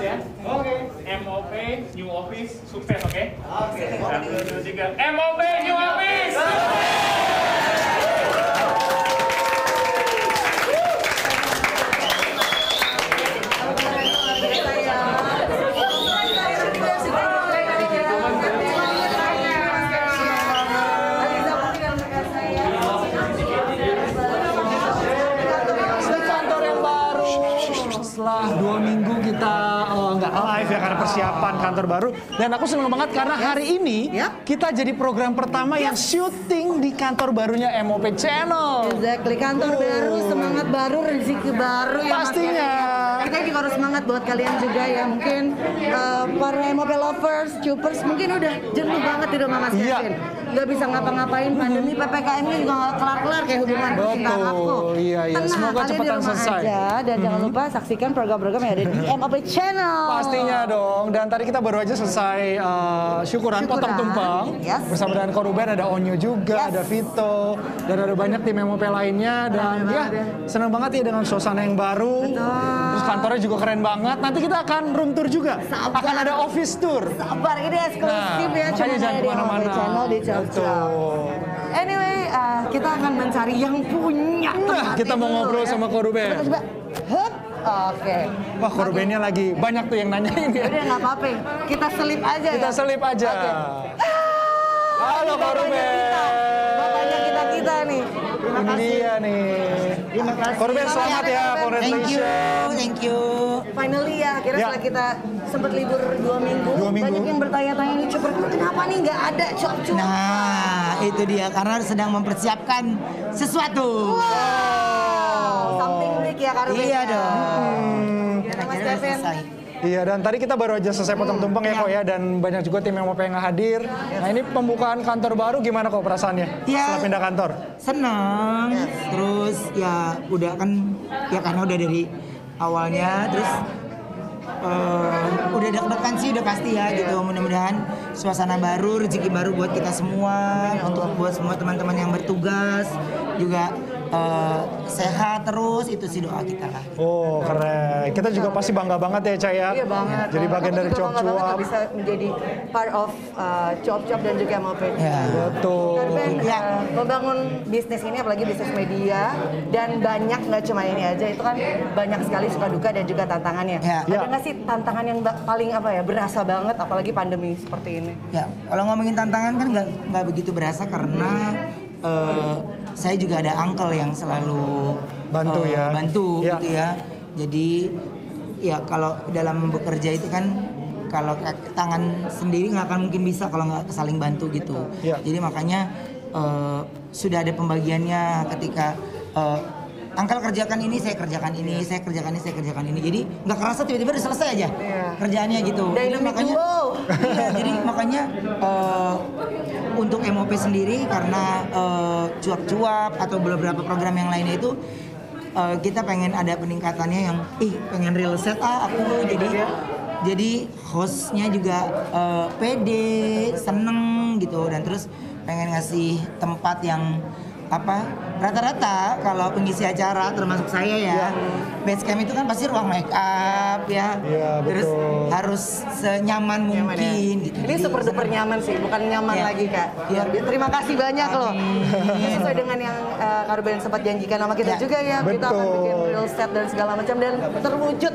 ya. Oke. Okay. MOP New Office sukses oke? Okay? Oke. Okay. Satu dua tiga. MOP New Office. Sukses. Persiapan kantor baru. Dan aku senang banget karena hari ini Ya. kita jadi program pertama yang syuting di kantor barunya MOP Channel. Exactly, kantor baru, semangat baru, rezeki baru ya Pastinya. Kita juga harus semangat buat kalian juga ya Mungkin uh, para MOP lovers, cupers Mungkin udah jenuh banget di rumah Mas Iya. Kevin Gak bisa ngapa-ngapain pandemi PPKM ini juga gak kelar-kelar kayak hubungan Betul. aku Iya, iya. Tenang, Semoga cepetan selesai. Aja Dan jangan lupa saksikan program-program yang ada di MOP Channel Pastinya dong. Dan tadi kita baru aja selesai uh, syukuran, Syukuran. potong tumpeng Yes. bersama dengan Koruben ada Onyo juga, Yes. ada Vito dan ada banyak tim MOP lainnya dan ya senang banget ya dengan suasana yang baru. Terus kantornya juga keren banget. Nanti kita akan room tour juga. Sabar. Akan ada office tour. Sabar, ini eksklusif Nah, ya makanya jangan ke mana-mana. Channel di Betul. Anyway, uh, kita akan mencari yang punya Nah, kita mau ngobrol ya. sama Koruben. Coba. Hup. Oke. Wah, Korubennya lagi banyak tuh yang nanyain ya. Udah nggak apa-apa. Kita selip aja Kita ya. selip aja. Halo Bapaknya Koruben. Bapaknya kita kita nih. Terima Ini kasih. dia nih. Terima kasih. Koruben selamat ya, Koruben. congratulations. thank you. Finally ya, akhirnya Ya. setelah kita sempat libur dua minggu, Dua minggu. banyak yang bertanya-tanya nih, Cuper, kenapa nih nggak ada cuap-cuap? Nah, itu dia karena sedang mempersiapkan sesuatu. Wow, something big ya Karben. Iya ya. dong. Gimana Mas Akhirnya udah Kevin? Iya dan tadi kita baru aja selesai potong tumpeng ya kok ya dan banyak juga tim yang mau pengen hadir. Nah ini pembukaan kantor baru gimana kok perasaannya Ya. setelah pindah kantor? Senang. Terus ya udah kan ya karena udah dari awalnya terus eh, udah deg-degan sih udah pasti ya gitu. Mudah-mudahan suasana baru, rezeki baru buat kita semua, untuk buat semua teman-teman yang bertugas juga eh, sehat terus itu sih doa kita lah. Oh keren. Kita juga pasti bangga banget ya Caya. Iya banget. Jadi bagian dari banget cuap-cuap. bisa menjadi part of uh, cuap-cuap dan juga MOP. Ya. Betul. Karben, Ya. uh, membangun bisnis ini apalagi bisnis media dan banyak nggak cuma ini aja itu kan banyak sekali suka duka dan juga tantangannya. Ya. Ada Ya. nggak sih tantangan yang paling apa ya berasa banget apalagi pandemi seperti ini? Ya, kalau ngomongin tantangan kan nggak nggak begitu berasa karena eh, saya juga ada uncle yang selalu Bantu eh, ya. bantu Ya. gitu ya. Jadi ya kalau dalam bekerja itu kan kalau tangan sendiri nggak akan mungkin bisa kalau nggak saling bantu gitu. Ya. Jadi makanya eh, sudah ada pembagiannya ketika eh, Angkel kerjakan ini, saya kerjakan ini, saya kerjakan ini, saya kerjakan ini. Jadi nggak kerasa tiba-tiba udah selesai aja Iya. kerjaannya gitu. Jadi Dynamic makanya duo. iya, jadi makanya eh, untuk MOP sendiri karena eh, cuap-cuap atau beberapa program yang lainnya itu eh, kita pengen ada peningkatannya yang ih pengen real set ah aku jadi jadi hostnya juga eh, pede seneng gitu. Dan terus pengen ngasih tempat yang apa rata-rata kalau pengisi acara termasuk saya ya base camp itu kan pasti ruang make up ya Iya, terus betul. harus senyaman Nyaman ya? mungkin gitu Ini super duper nyaman sih, bukan nyaman Iya. lagi kak. Iya. Terima kasih banyak loh. Amin. Sesuai dengan yang uh, Kak Ruben sempat janjikan sama kita Ya. juga ya. Kita akan Betul. bikin real set dan segala macam dan terwujud.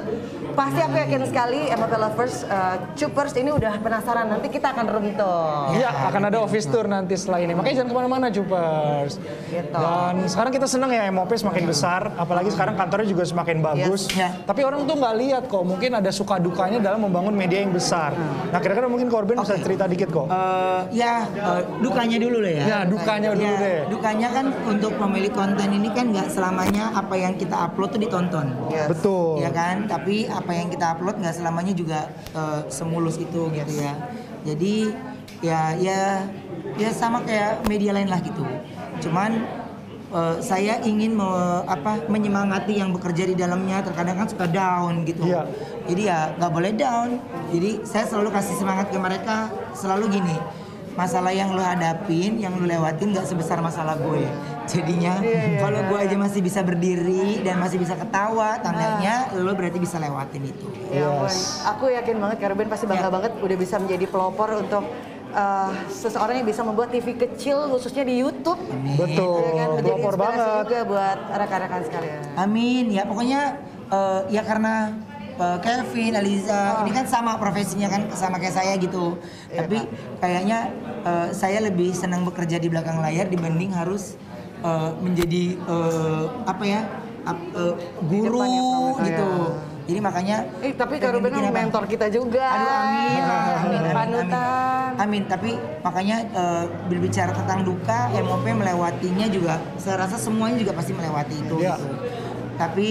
Pasti aku yakin sekali MOP Lovers, uh, Cupers ini udah penasaran. Nanti kita akan tour. Iya, akan ada office tour nanti setelah ini. Makanya jangan ke mana-mana, Cupers. Gitu. Dan sekarang kita senang ya MOP semakin besar, apalagi sekarang kantornya juga semakin bagus. Yes. Ya. Tapi orang tuh nggak lihat kok, mungkin ada suka dukanya dalam membangun media yang besar. Nah, kira-kira mungkin Korben bisa cerita dikit kok. Eh, ya eh, dukanya dulu lah ya. Ya, dukanya dulu Ya, deh. Dukanya kan untuk pemilik konten ini kan nggak selamanya apa yang kita upload tuh ditonton. Yes. Betul. Ya kan, tapi apa yang kita upload nggak selamanya juga eh, semulus itu gitu ya. Jadi ya ya ya sama kayak media lain lah gitu. Cuman eh, saya ingin me- apa menyemangati yang bekerja di dalamnya terkadang kan suka down gitu. Iya. Jadi ya nggak boleh down. Jadi saya selalu kasih semangat ke mereka selalu gini. Masalah yang lo hadapin, yang lo lewatin nggak sebesar masalah gue. Jadinya Iya, kalau gue aja masih bisa berdiri dan masih bisa ketawa, tandanya lo berarti bisa lewatin itu. Ya ampun, Yes. aku yakin banget Kak Ruben pasti bangga Ya. banget udah bisa menjadi pelopor untuk uh, seseorang yang bisa membuat TV kecil khususnya di YouTube. Betul, Ya kan, menjadi pelopor inspirasi banget. juga buat rekan-rekan sekalian. Amin ya pokoknya eh, ya karena eh, Kevin, Aliza ini kan sama profesinya kan sama kayak saya gitu. Tapi kayaknya eh, saya lebih senang bekerja di belakang layar dibanding harus eh, menjadi eh, apa ya eh, guru depan ya, gitu. Jadi makanya Eh, tapi Kak Ruben kan mentor kita juga. Aduh amin, amin, amin, Panutan. amin. Amin, tapi makanya eh, berbicara tentang duka, MOP melewatinya juga, saya rasa semuanya juga pasti melewati itu. Gitu. Tapi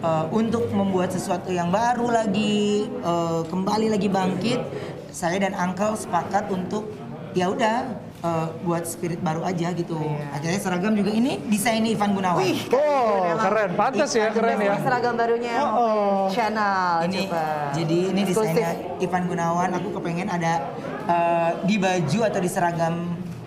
eh, untuk membuat sesuatu yang baru lagi, eh, kembali lagi bangkit, saya dan Uncle sepakat untuk ya udah eh, buat spirit baru aja gitu. Akhirnya seragam juga ini desainnya Ivan Gunawan. Oh, keren. Pantas ya, keren ya. Ini seragam barunya Oh, oh. channel. ini coba. jadi ini desainnya Ivan Gunawan aku kepengen ada eh, di baju atau di seragam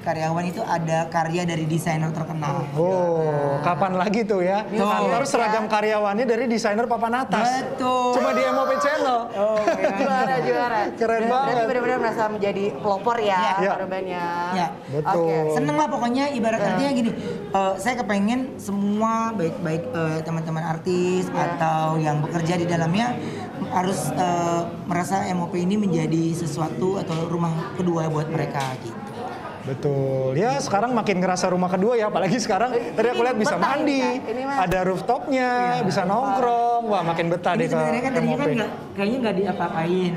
karyawan itu ada karya dari desainer terkenal Oh, kapan lagi tuh ya? Tuh. Kantor seragam karyawannya dari desainer papan atas. betul Cuma di MOP Channel. oh, juara juara. Keren Ber- banget. Berarti benar-benar merasa menjadi pelopor ya, Iya. Ruben ya. Ya, betul. Oke. seneng lah pokoknya ibarat artinya gini eh, saya kepengen semua baik baik eh, teman-teman artis atau yang bekerja di dalamnya harus eh, merasa MOP ini menjadi sesuatu atau rumah kedua buat mereka gitu Betul. Ya sekarang makin ngerasa rumah kedua ya, apalagi sekarang tadi aku lihat bisa betah ini, mandi. Ini ada rooftopnya, bisa nongkrong. Wah makin betah Ini deh sebenarnya kan tadinya kan nggak kayaknya nggak diapa-apain.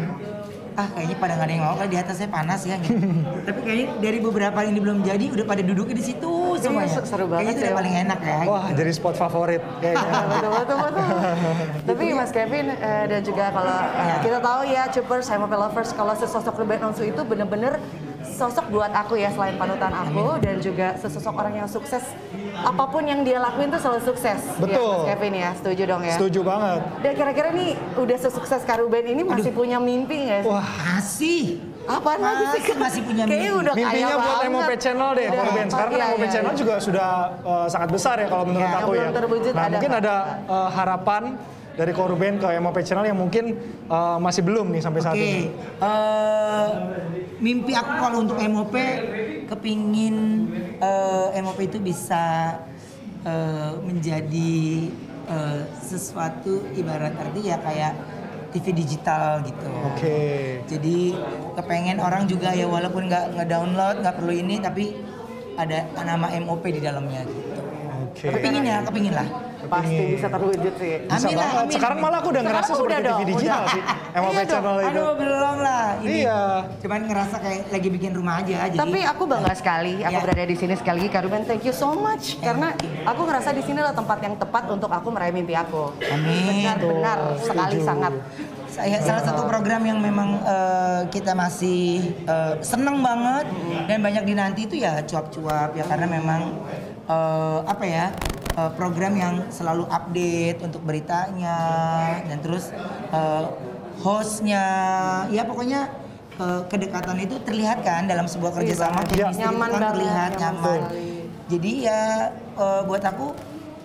Ah kayaknya pada nggak ada yang mau kali di atasnya panas ya gitu. Tapi kayaknya dari beberapa ini belum jadi udah pada duduknya di situ semuanya. seru banget Kayaknya itu ya. udah paling enak ya. Wah jadi spot favorit kayaknya. betul betul betul. Tapi Mas Kevin eh, dan juga kalau eh, kita tahu ya Cupers, MOP Lovers kalau sesosok Ruben Onsu itu bener-bener sosok buat aku ya selain panutan aku dan juga sesosok orang yang sukses apa pun yang dia lakuin tuh selalu sukses. Ya, Betul. Mas Kevin ya, setuju dong ya. Setuju banget. Dan kira-kira nih udah sesukses Kak Ruben ini masih punya mimpi nggak sih? Wah Masih. Apaan lagi sih? Masih- masih punya Kayaknya mimpi. udah mimpinya kaya buat. MOP Channel deh, Udah. Korben. Sekarang kan Iya, MOP iya, Channel iya. juga sudah uh, sangat besar ya kalau menurut Iya. aku Yang ya. belum terwujud nah ada mungkin nggak? ada uh, harapan dari Korben ke MOP Channel yang mungkin uh, masih belum nih sampai saat Oke. ini. eh, mimpi aku kalau untuk MOP kepingin eh, MOP itu bisa eh, menjadi eh, sesuatu ibarat arti ya kayak TV digital gitu. Oke. Jadi kepengen orang juga ya walaupun nggak nge-download nggak perlu ini tapi ada nama MOP di dalamnya gitu. Oke. Kepingin ya, kepingin lah. Pasti bisa terwujud sih. Bisa Amin banget. amin. Sekarang malah aku udah Sekarang ngerasa udah seperti dong, TV digital udah. sih. MOP Iya. Channel itu. Aduh belum lah. Ini Iya. Cuman ngerasa kayak lagi bikin rumah aja. Jadi Tapi aku bangga sekali, aku Ya. berada di sini sekali lagi Kak Ruben, thank you so much karena aku ngerasa di sini adalah tempat yang tepat untuk aku meraih mimpi aku. Amin. Benar-benar sekali setuju. sangat. saya salah satu program yang memang eh, kita masih eh, seneng banget dan banyak dinanti itu ya cuap-cuap ya karena memang eh, apa ya eh, program yang selalu update untuk beritanya dan terus eh, hostnya. Ya pokoknya eh, kedekatan itu terlihat kan dalam sebuah kerjasama Iya, chemistry itu nyaman kan terlihat nyaman jadi ya eh, buat aku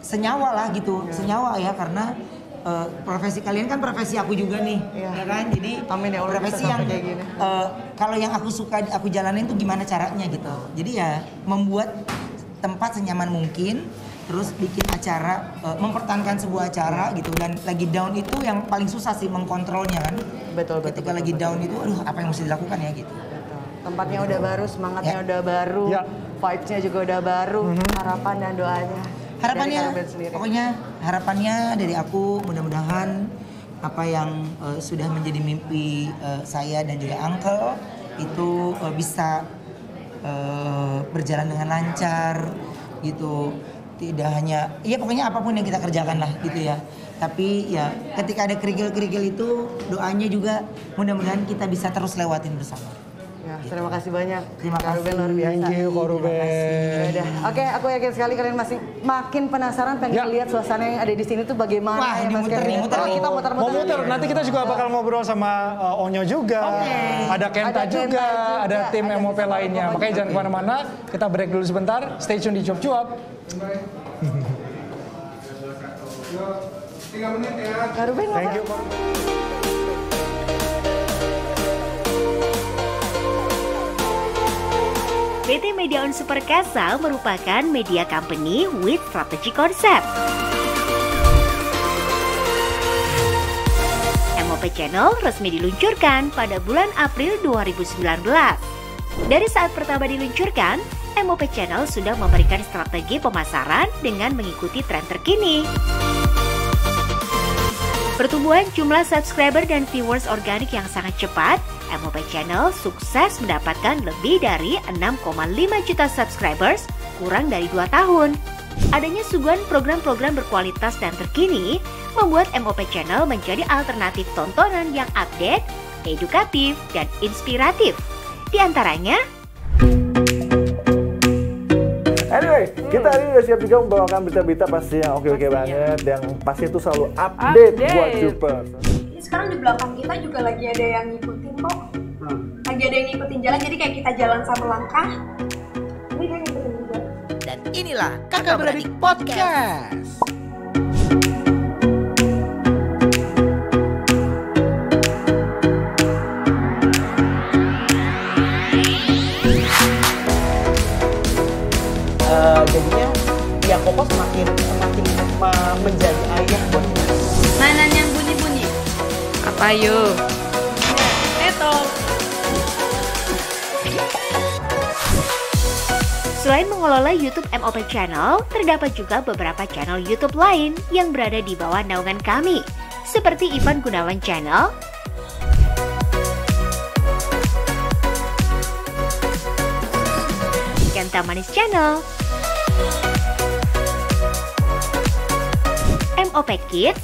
senyawa lah gitu senyawa ya karena eh, profesi kalian kan profesi aku juga nih Iya. ya kan? Jadi Amin ya Allah, profesi yang eh, kalau yang aku suka aku jalanin tuh gimana caranya gitu. Jadi ya membuat tempat senyaman mungkin terus bikin acara eh, mempertahankan sebuah acara gitu dan lagi down itu yang paling susah sih mengkontrolnya kan Betul, betul, ketika betul, lagi betul. down itu aduh apa yang mesti dilakukan ya gitu Tempatnya udah baru, semangatnya Ya. udah baru, Ya. vibes-nya juga udah baru, harapan dan doanya. harapannya pokoknya harapannya dari aku mudah-mudahan apa yang eh, sudah menjadi mimpi eh, saya dan juga uncle itu eh, bisa eh, berjalan dengan lancar gitu tidak hanya ya pokoknya apa pun yang kita kerjakan lah gitu ya. Tapi ya ketika ada kerigil-kerigil itu doanya juga mudah-mudahan kita bisa terus lewatin bersama terima kasih banyak. Terima Kak Ruben kasih. luar biasa. Thank you, Ko Ruben. Ya udah. Oke, aku yakin sekali kalian masih makin penasaran pengen Ya. lihat suasana yang ada di sini tuh bagaimana Wah, ya ini Mas muter nih, muter Oh, kita muter-muter. Mau muter, nanti kita juga bakal ngobrol sama uh, Onyo juga, ada Kenta Ada Kenta juga, juga, ada tim ada MOP lainnya. Makanya jangan ke mana-mana, kita break dulu sebentar, stay tune di Cuap Cuap, Kak Ruben nggak Thank you. PT Media On Superkasa merupakan media company with strategy concept. MOP Channel resmi diluncurkan pada bulan April 2019. Dari saat pertama diluncurkan, MOP Channel sudah memberikan strategi pemasaran dengan mengikuti tren terkini. Pertumbuhan jumlah subscriber dan viewers organik yang sangat cepat, MOP Channel sukses mendapatkan lebih dari 6,5 juta subscribers kurang dari 2 tahun. Adanya suguhan program-program berkualitas dan terkini membuat MOP Channel menjadi alternatif tontonan yang update, edukatif, dan inspiratif. Di antaranya, Anyway, kita hari ini udah siap juga membawakan berita-berita pasti yang oke-oke banget yang pasti itu selalu update, Update. buat Super. Ini sekarang di belakang kita juga lagi ada yang ngikutin kok. Lagi ada yang ngikutin jalan, jadi kayak kita jalan satu langkah. Ini dia ngikutin juga. Dan inilah Kakak Beradik Podcast. Eh, jadinya ya Koko semakin semakin me- menjadi ayah buat kita. Mainan yang bunyi-bunyi. Apa yuk? Neto. Selain mengelola YouTube MOP Channel, terdapat juga beberapa channel YouTube lain yang berada di bawah naungan kami, seperti Ivan Gunawan Channel, Kenta Manis Channel, MOP Kids,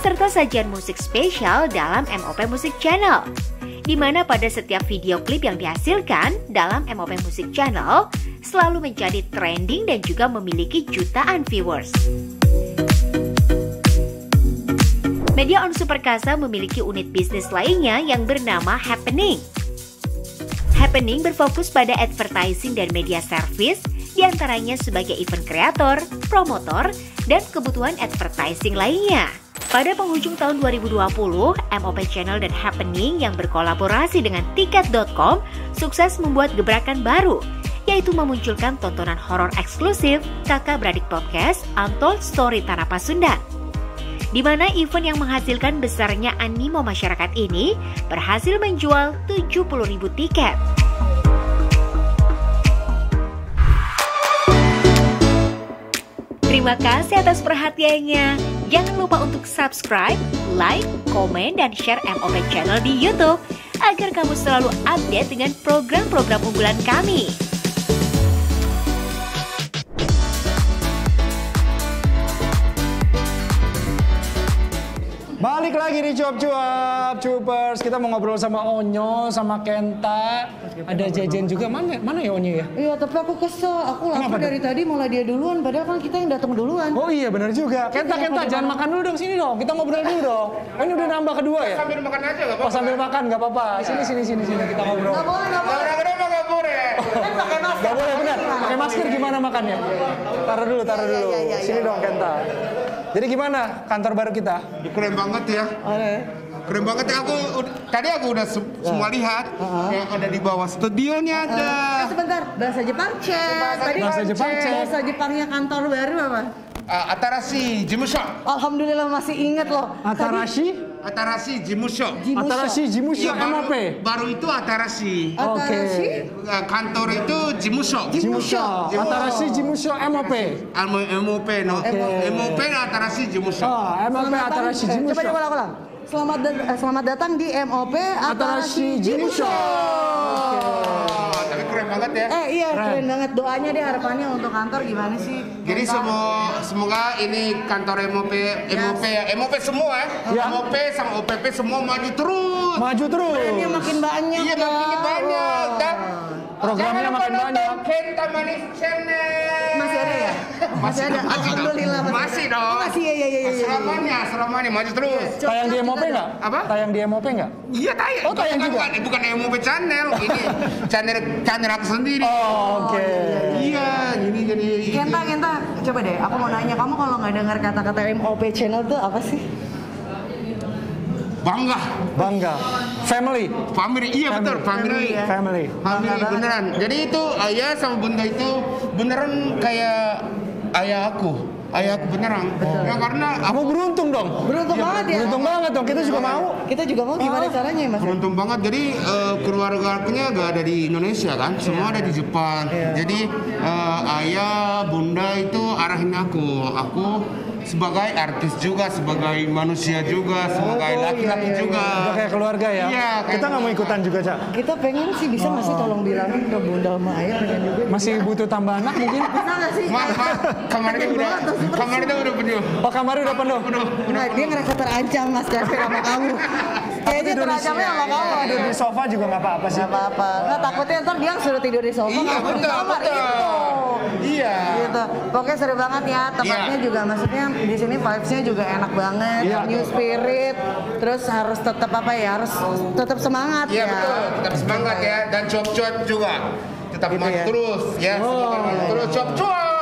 serta sajian musik spesial dalam MOP Musik Channel. Di mana pada setiap video klip yang dihasilkan dalam MOP Musik Channel selalu menjadi trending dan juga memiliki jutaan viewers. Media On Superkasa memiliki unit bisnis lainnya yang bernama Happening. Happening berfokus pada advertising dan media service, di antaranya sebagai event kreator, promotor, dan kebutuhan advertising lainnya. Pada penghujung tahun 2020, MOP Channel dan Happening yang berkolaborasi dengan Tiket.com sukses membuat gebrakan baru, yaitu memunculkan tontonan horor eksklusif Kakak Beradik Podcast Untold Story Tanah Pasundan di mana event yang menghasilkan besarnya animo masyarakat ini berhasil menjual 70.000 tiket. Terima kasih atas perhatiannya. Jangan lupa untuk subscribe, like, komen, dan share MOP Channel di YouTube agar kamu selalu update dengan program-program unggulan kami. Balik lagi di cuap cuap cupers. Kita mau ngobrol sama Onyo, sama Kenta. Ada jajan juga mana? Mana ya Onyo ya? Iya, tapi aku kesel. Aku lapar Kenapa tuh? dari tadi malah dia duluan, padahal kan kita yang datang duluan. Oh iya benar juga. Kenta Kenta jangan makan dulu dong sini dong. Kita ngobrol dulu dong. Oh, ini udah nambah kedua ya? Sambil makan aja nggak Oh sambil makan nggak apa-apa. Sini sini sini sini kita ngobrol. Nggak boleh, nggak boleh. Kenapa nggak boleh? Gak boleh benar. Pakai masker gimana makannya? Taruh dulu, taruh dulu. Sini dong Kenta. Jadi gimana kantor baru kita? Keren banget ya. Keren banget ya. Aku tadi aku udah se- semua lihat yang ada di bawah studionya ada. Eh, sebentar, bahasa Jepang cek. Tadi Bahasa Jepang, Cek. Bahasa Jepangnya kantor baru apa? Uh, Atarashi Jimusho. Alhamdulillah masih inget loh. Atarashi, Atarashi Jimusho. Atarashi Jimusho Iya, baru, MOP. baru itu Atarashi. Oke. Atarashi. Uh, kantor itu Jimusho. Jimusho. Atarashi Jimusho MOP. MOP no. MOP Atarashi Jimusho. Oh, MOP Selamat Atarashi datang- eh, Jimusho. Coba coba ulang. Selamat eh, selamat datang di MOP Atarashi Atarashi Jimusho. Oh, tapi keren banget ya. Eh iya keren banget doanya deh harapannya untuk kantor gimana sih? Jadi semua semoga ini kantor MOP MOP ya MOP semua ya. Ya. MOP sama OPP semua maju terus. Maju terus. Brandnya makin banyak Iya ya. makin banyak. Dan Programnya Jangan makin banyak. Kenta Manis Channel. Masih ada ya? Masih ada. Masih dong. Alhamdulillah masih. Masih dong. Oh, masih ya ya ya. ya. Selamanya, selamanya maju terus. Tayang di MOP nggak? Apa? Tayang di MOP nggak? Iya tayang. Oh, tayang bukan, juga? Bukan, bukan MOP channel. Ini channel channel aku sendiri. Oh, oke. Iya, ini jadi. Kenta, Kenta, coba deh. Aku mau nanya, kamu kalau nggak dengar kata-kata MOP channel tuh apa sih? Bangga. Bangga. Family. Family, iya betul, family. ya. Family. Family Bangga banget. beneran. Jadi itu ayah sama bunda itu beneran kayak ayah aku. Ayah aku beneran. Ya karena Kamu beruntung dong. Beruntung banget ya. Beruntung banget dong. Kita juga mau. Kita juga mau gimana caranya ya, Mas? Beruntung banget. Jadi eh, keluarga akunya gak ada di Indonesia kan, semua ada di Jepang. Jadi eh, ayah, bunda itu arahin aku. Aku sebagai artis juga, sebagai manusia juga, sebagai laki-laki juga. Udah kayak keluarga ya. Iya, kayak Kita nggak mau ikutan juga, Cak. Kita pengen sih bisa nggak sih tolong bilangin ke Bunda sama Ayah pengen juga. Masih butuh tambah anak mungkin? Bisa nggak sih? Maaf, maaf, kamarnya udah, kamarnya udah penuh. Oh, kamarnya udah penuh. Nah, dia ngerasa terancam Mas Kevin sama kamu. Kayaknya terancamnya sama kamu. Tidur di sofa juga nggak apa-apa sih. Gak apa-apa. Nggak takutnya ntar dia suruh tidur di sofa, Iya, kamu di betul, kamar betul. itu. Iya. Gitu. Pokoknya seru banget ya. Tempatnya Iya. juga maksudnya di sini vibes-nya juga enak banget. Iya. New spirit. Terus harus tetap apa ya? Harus tetap semangat Iya ya. betul, tetap semangat ya dan cuap-cuap juga. Tetap Gitu maju ya. terus ya, semoga maju terus cuap-cuap.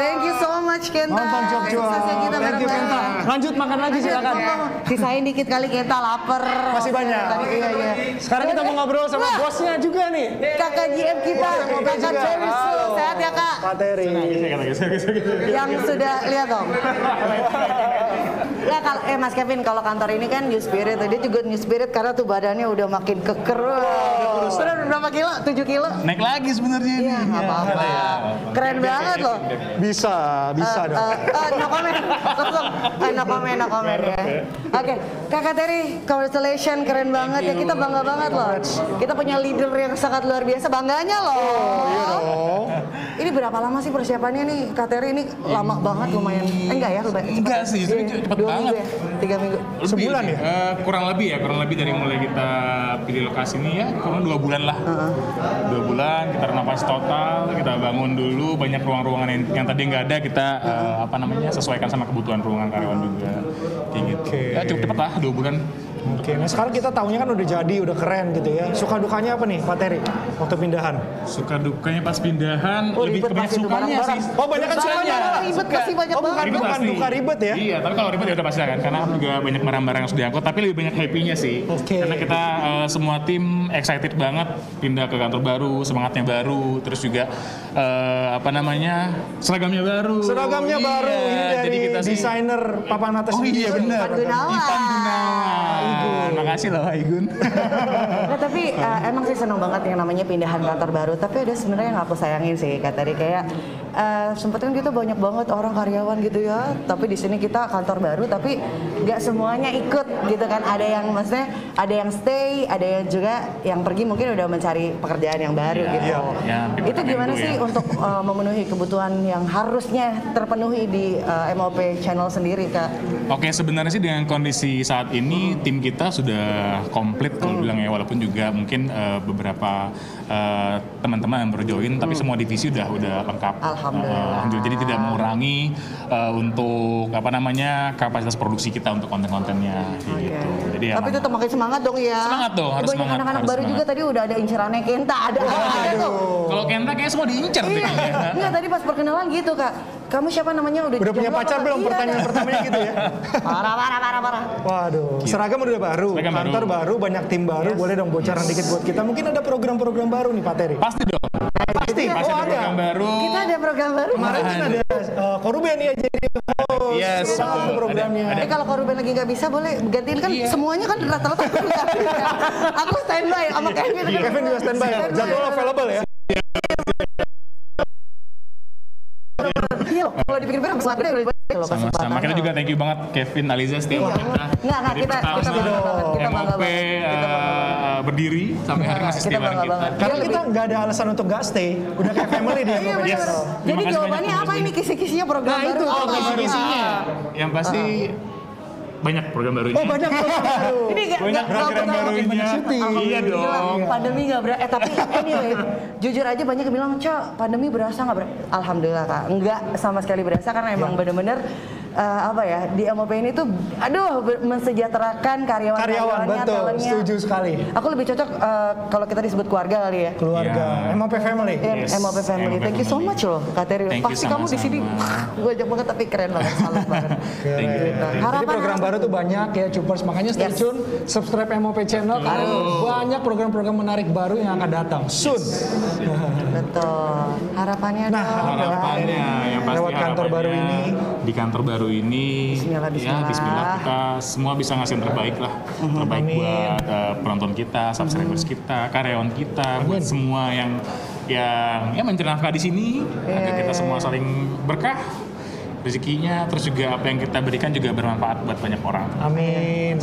Thank you so much Kenta. Nonton Cok. Suksesnya kita Thank you. Kenta. Lanjut makan lagi silakan. Sisain dikit kali Kenta lapar. Masih banyak. Tadi, iya, iya. Sekarang kita mau ngobrol sama Wah, bosnya juga nih. Kakak GM kita, Kakak. Cherisu. Sehat ya Kak? Pak Terry. Yang sudah lihat dong. Ya kalau eh Mas Kevin kalau kantor ini kan new spirit, dia juga new spirit karena tuh badannya udah makin keker. Wah. Udah berapa kilo? 7 kilo? Naik lagi sebenarnya ini. Iya, nggak apa-apa. Keren banget loh. Bisa, bisa Eh, dong. eh, eh, no comment, langsung. Eh, no comment, no comment ya. Oke, Kakak Terry, congratulations, keren banget ya. Kita bangga banget loh. Kita punya leader yang sangat luar biasa, bangganya loh. Iya dong. Ini berapa lama sih persiapannya nih, Kak Terry ini lama banget lumayan. Eh, enggak ya. Enggak sih, Iya, cepet dua banget. ya, tiga minggu. Lebih Sebulan ya? Eh, kurang lebih ya, kurang lebih dari mulai kita pilih lokasi ini ya, kurang dua bulan lah. Dua bulan kita renovasi total, kita bangun dulu banyak ruang-ruangan yang, yang tadi nggak ada kita eh, apa namanya sesuaikan sama kebutuhan ruangan karyawan juga. Kayak gitu. Ya cukup cepat lah dua bulan. Oke, nah sekarang kita tahunya kan udah jadi, udah keren gitu ya. Suka dukanya apa nih, Pak Terry, waktu pindahan? Suka dukanya pas pindahan Oh, lebih tuh sukanya sih. Oh, banyak kan sukanya. Ribet pasti banyak Oh, bukan, banget. Ribet bukan pasti. duka ribet ya? Iya, tapi kalau ribet ya udah pasti kan, karena juga banyak barang-barang yang sudah diangkut, tapi lebih banyak happy-nya sih. Oke. Karena kita eh, semua tim excited banget pindah ke kantor baru, semangatnya baru, terus juga eh, apa namanya seragamnya baru. Seragamnya Iya, baru, ini dari jadi kita sih. desainer papan atas Oh iya benar. Ivan Gunawan. Ivan Gunawan. Makasih loh Igun. Nah, tapi uh, emang sih seneng banget yang namanya pindahan kantor baru. Tapi ada sebenarnya yang aku sayangin sih kata tadi kayak uh, sempet kan kita banyak banget orang karyawan gitu ya. Tapi di sini kita kantor baru tapi nggak semuanya ikut gitu kan. Ada yang maksudnya ada yang stay, ada yang juga yang pergi mungkin udah mencari pekerjaan yang baru Iya, gitu. iya. Ya, Itu kita gimana tunggu sih ya. untuk uh, memenuhi kebutuhan yang harusnya terpenuhi di uh, MOP channel sendiri kak? Oke, sebenarnya sih dengan kondisi saat ini tim kita sudah komplit kalau bilang ya walaupun juga mungkin eh, beberapa eh, teman-teman yang baru join tapi semua divisi udah udah lengkap. Alhamdulillah. Eh, alhamdulillah. Jadi tidak mengurangi eh, untuk apa namanya kapasitas produksi kita untuk konten-kontennya gitu. Jadi ya Tapi tetap makin semangat dong ya. Semangat dong, harus Banyak semangat, anak-anak baru juga semangat. tadi udah ada incerannya Kenta, ada ada tuh. kalau Kenta kayak semua diincar deh Iya, enggak tadi pas perkenalan gitu kak. Kamu siapa namanya udah Udah punya pacar apa? belum? Iya, Pertanyaan ada. pertamanya gitu ya. Parah, parah, parah, parah. Waduh, seragam udah baru, Seragam baru. kantor baru, banyak tim baru. Boleh dong bocoran dikit buat kita. Mungkin ada program-program baru nih Pak Terry. Pasti dong. Pasti. Pasti Oh ada ada. program baru. Kita ada program baru. Kemarin kan ada uh, Koruben ya jadi host. Yes, Seru programnya. Ada- Eh kalau Koruben lagi nggak bisa boleh gantiin kan semuanya kan rata-rata aku nggak bisa. Aku standby sama Kevin. Kevin juga standby. Jadwal available ya. Iya loh, kalau dipikir-pikir bisa ada loh Sama-sama. Kita juga thank you banget Kevin Aliza setiap Iya. kita. Nggak, nggak, kita- kita banget, kita bangga MOP banget, kita bangga eh, berdiri sampai hari ini masih Kita setia bareng kita. Karena kita nggak ada alasan untuk nggak stay. Udah kayak family dia. Iya benar. Jess. Jadi jawabannya apa ini kisi-kisinya program Nah, baru? itu Oh, program baru. Isinya yang pasti banyak program barunya. Oh banyak program baru. Ini gak, Banyak gak, program gak, barunya. Iya dong. Pandemi gak berat. Eh tapi anyway, jujur aja banyak yang bilang, Cok, pandemi berasa gak berat? Alhamdulillah kak, enggak sama sekali berasa karena emang bener-bener eh, apa ya di MOP ini tuh, aduh mensejahterakan karyawan Karyawan, betul. Setuju sekali. Aku lebih cocok eh, kalau kita disebut keluarga kali ya. Keluarga. MOP Family. Yes, MOP Family. MOP Thank you so much loh, Kak Pasti kamu di sini, gue ajak banget tapi keren banget, salut banget. Thank you. Jadi Harapan program baru tuh banyak ya Cupers, makanya stay Yes. tune, subscribe MOP channel karena banyak program-program menarik baru yang akan datang soon. Betul. Harapannya Nah, harapannya yang pasti Lewat kantor baru ini. di kantor baru ini Bismillah, ya bismillah. Bismillah kita semua bisa ngasih yang terbaik lah terbaik Amin. buat uh, penonton kita subscribers kita karyawan kita buat semua yang yang ya mencari nafkah di sini agar kita semua saling berkah rezekinya terus juga apa yang kita berikan juga bermanfaat buat banyak orang Amin.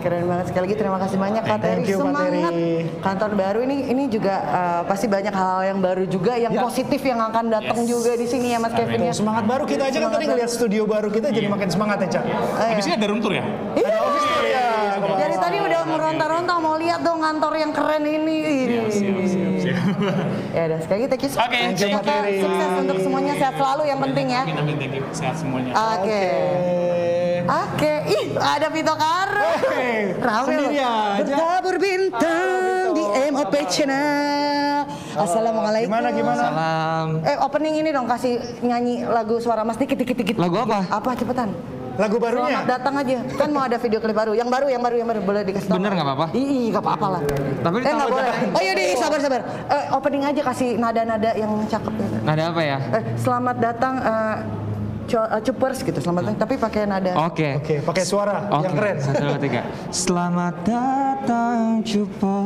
Keren banget sekali lagi terima kasih banyak Kak Terry. You, Semangat. Kantor baru ini ini juga uh, pasti banyak hal yang baru juga yang Ya. positif yang akan datang Yes. juga di sini ya Mas Kevin ya. Semangat baru kita aja kan tadi ngeliat studio baru kita jadi makin semangat ya, Cak. habis ini ada room tour ya Iya. Iya, Dari tadi udah meronta-ronta mau lihat dong kantor yang keren ini. siap siap siap, siap. Ya udah sekali lagi thank you. Oke, Thank you, thank Kak Terry. you. Sukses untuk semuanya sehat selalu yang penting ya. Amin, amin, thank you. sehat semuanya Oke. Oke, ih ada Vito Karo. Rame sendiri loh. aja. Bertabur bintang di MOP Channel. Assalamualaikum. Gimana gimana? Salam. Eh opening ini dong kasih nyanyi lagu suara Mas dikit dikit dikit. Lagu apa? Apa cepetan? Lagu barunya? Selamat datang aja. Kan mau ada video klip baru. Yang baru, yang baru, yang baru boleh dikasih tahu. Bener nggak apa-apa? Ih, nggak apa-apa lah. Tapi eh nggak boleh. Oh iya deh, sabar sabar. Eh, opening aja kasih nada-nada yang cakep. Nada apa ya? Eh, selamat datang eh, cu- eh, Cupers gitu. Selamat datang tapi pakai nada. Oke. Oke, pakai suara Oke. yang keren. Satu, dua, tiga. Selamat datang Cupa.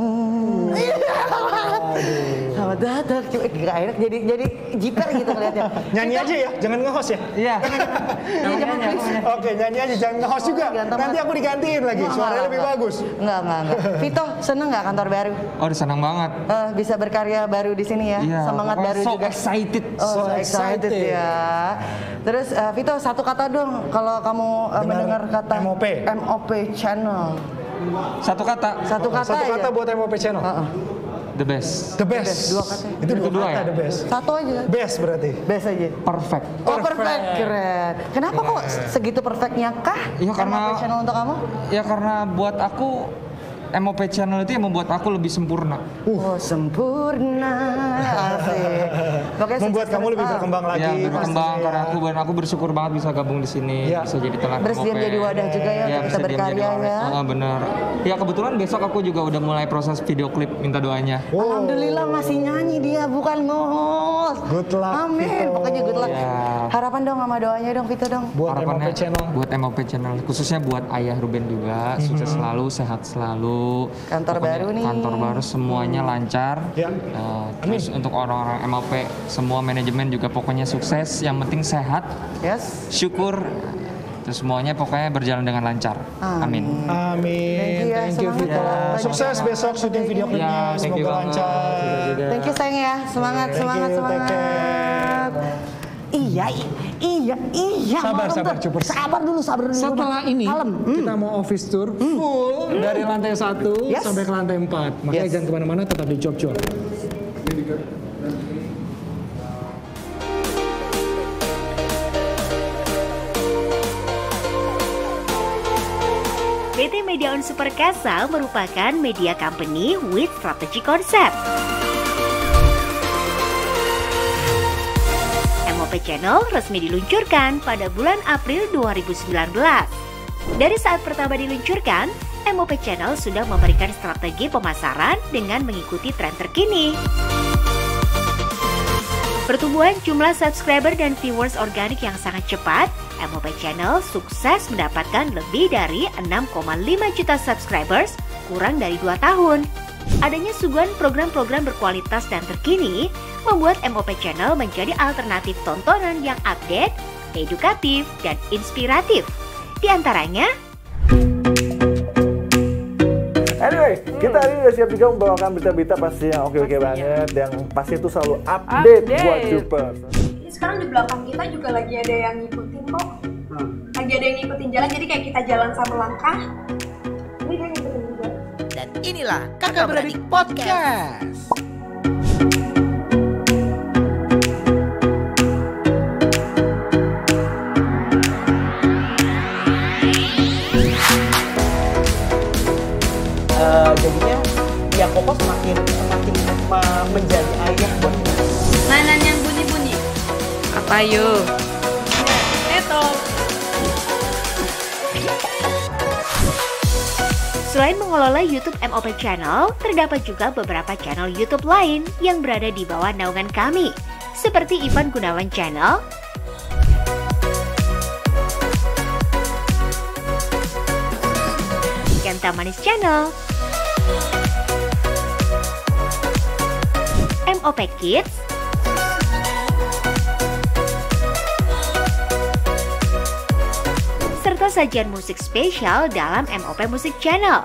Cuma gak enak jadi jadi jiper gitu ngeliatnya. Nyanyi aja ya, jangan nge-host ya. Iya. Iya. Oke, nyanyi aja, jangan nge-host juga. Nanti aku digantiin lagi, suaranya lebih bagus. Enggak, enggak, enggak. Vito, seneng nggak kantor baru? Oh, udah senang banget. Eh, bisa berkarya baru di sini ya. Iya, Semangat baru so juga. excited. Oh, So excited, excited. ya. Terus eh, Vito satu kata dong kalau kamu eh, Dengar mendengar kata MOP. MOP channel. Satu kata. Satu kata Satu aja. kata buat MOP channel. Heeh. The best. The best. Dua kata. Itu dua, Itu dua kata ya? the best. Satu aja. Best berarti. Best aja. Perfect. Oh perfect, keren. Kenapa kok segitu perfectnya kah? Iya, karena- channel untuk kamu? Ya karena buat aku MOP channel itu yang membuat aku lebih sempurna. Oh sempurna. Asik. Pokoknya Membuat kamu lebih berkembang lagi. ya, berkembang karena aku dan aku bersyukur banget bisa gabung di sini, Iya. bisa jadi teman Bersedia menjadi wadah juga ya untuk kita bersedia menjadi berkarya ya. Ah, bener. Ya kebetulan besok aku juga udah mulai proses video klip minta doanya. Alhamdulillah masih nyanyi dia bukan ngos. Good luck, Amin. Vito. Pokoknya good luck. Ya. Harapan dong sama doanya dong Vito dong. Buat Harapannya MOP channel. buat MOP channel khususnya buat ayah Ruben juga sukses selalu sehat selalu Kantor Pokoknya baru nih. kantor baru semuanya lancar Ya. Eh, terus untuk orang-orang MOP semua manajemen juga pokoknya sukses yang penting sehat Yes. syukur terus semuanya pokoknya berjalan dengan lancar amin Amin. Thank you ya, Thank you Vito. ya. Sukses besok syuting video klipnya. Ya, thank you Semoga lancar. Thank you sayang ya. Semangat, Thank semangat, you, take semangat. Iya, iya, iya. Sabar, malam sabar. Cupers. Sabar dulu, sabar dulu. Setelah ini Kalem. kita mau office tour full dari lantai 1 Yes. sampai ke lantai 4. Makanya Yes. jangan ke mana-mana, tetap di Cuap Cuap. PT Media On Superkasa merupakan media company with strategy concept. Channel resmi diluncurkan pada bulan April 2019. Dari saat pertama diluncurkan, MOP Channel sudah memberikan strategi pemasaran dengan mengikuti tren terkini. Pertumbuhan jumlah subscriber dan viewers organik yang sangat cepat, MOP Channel sukses mendapatkan lebih dari 6,5 juta subscribers kurang dari 2 tahun. Adanya suguhan program-program berkualitas dan terkini membuat MOP Channel menjadi alternatif tontonan yang update, edukatif, dan inspiratif. Di antaranya, Anyway, kita hari ini udah siap juga membawakan berita-berita pasti yang oke-oke banget, yang pasti itu selalu update, Update. buat Super. Ini sekarang di belakang kita juga lagi ada yang ngikutin kok. lagi ada yang ngikutin jalan jadi kayak kita jalan sama langkah inilah Kakak Beradik Podcast. Eh, jadinya ya Koko semakin semakin me- menjadi ayah buat kita. Mainan yang bunyi-bunyi. Apa yuk? Neto Selain mengelola YouTube MOP Channel, terdapat juga beberapa channel YouTube lain yang berada di bawah naungan kami, seperti Ivan Gunawan Channel, Kenta Manis Channel, MOP Kids, serta sajian musik spesial dalam MOP Musik Channel.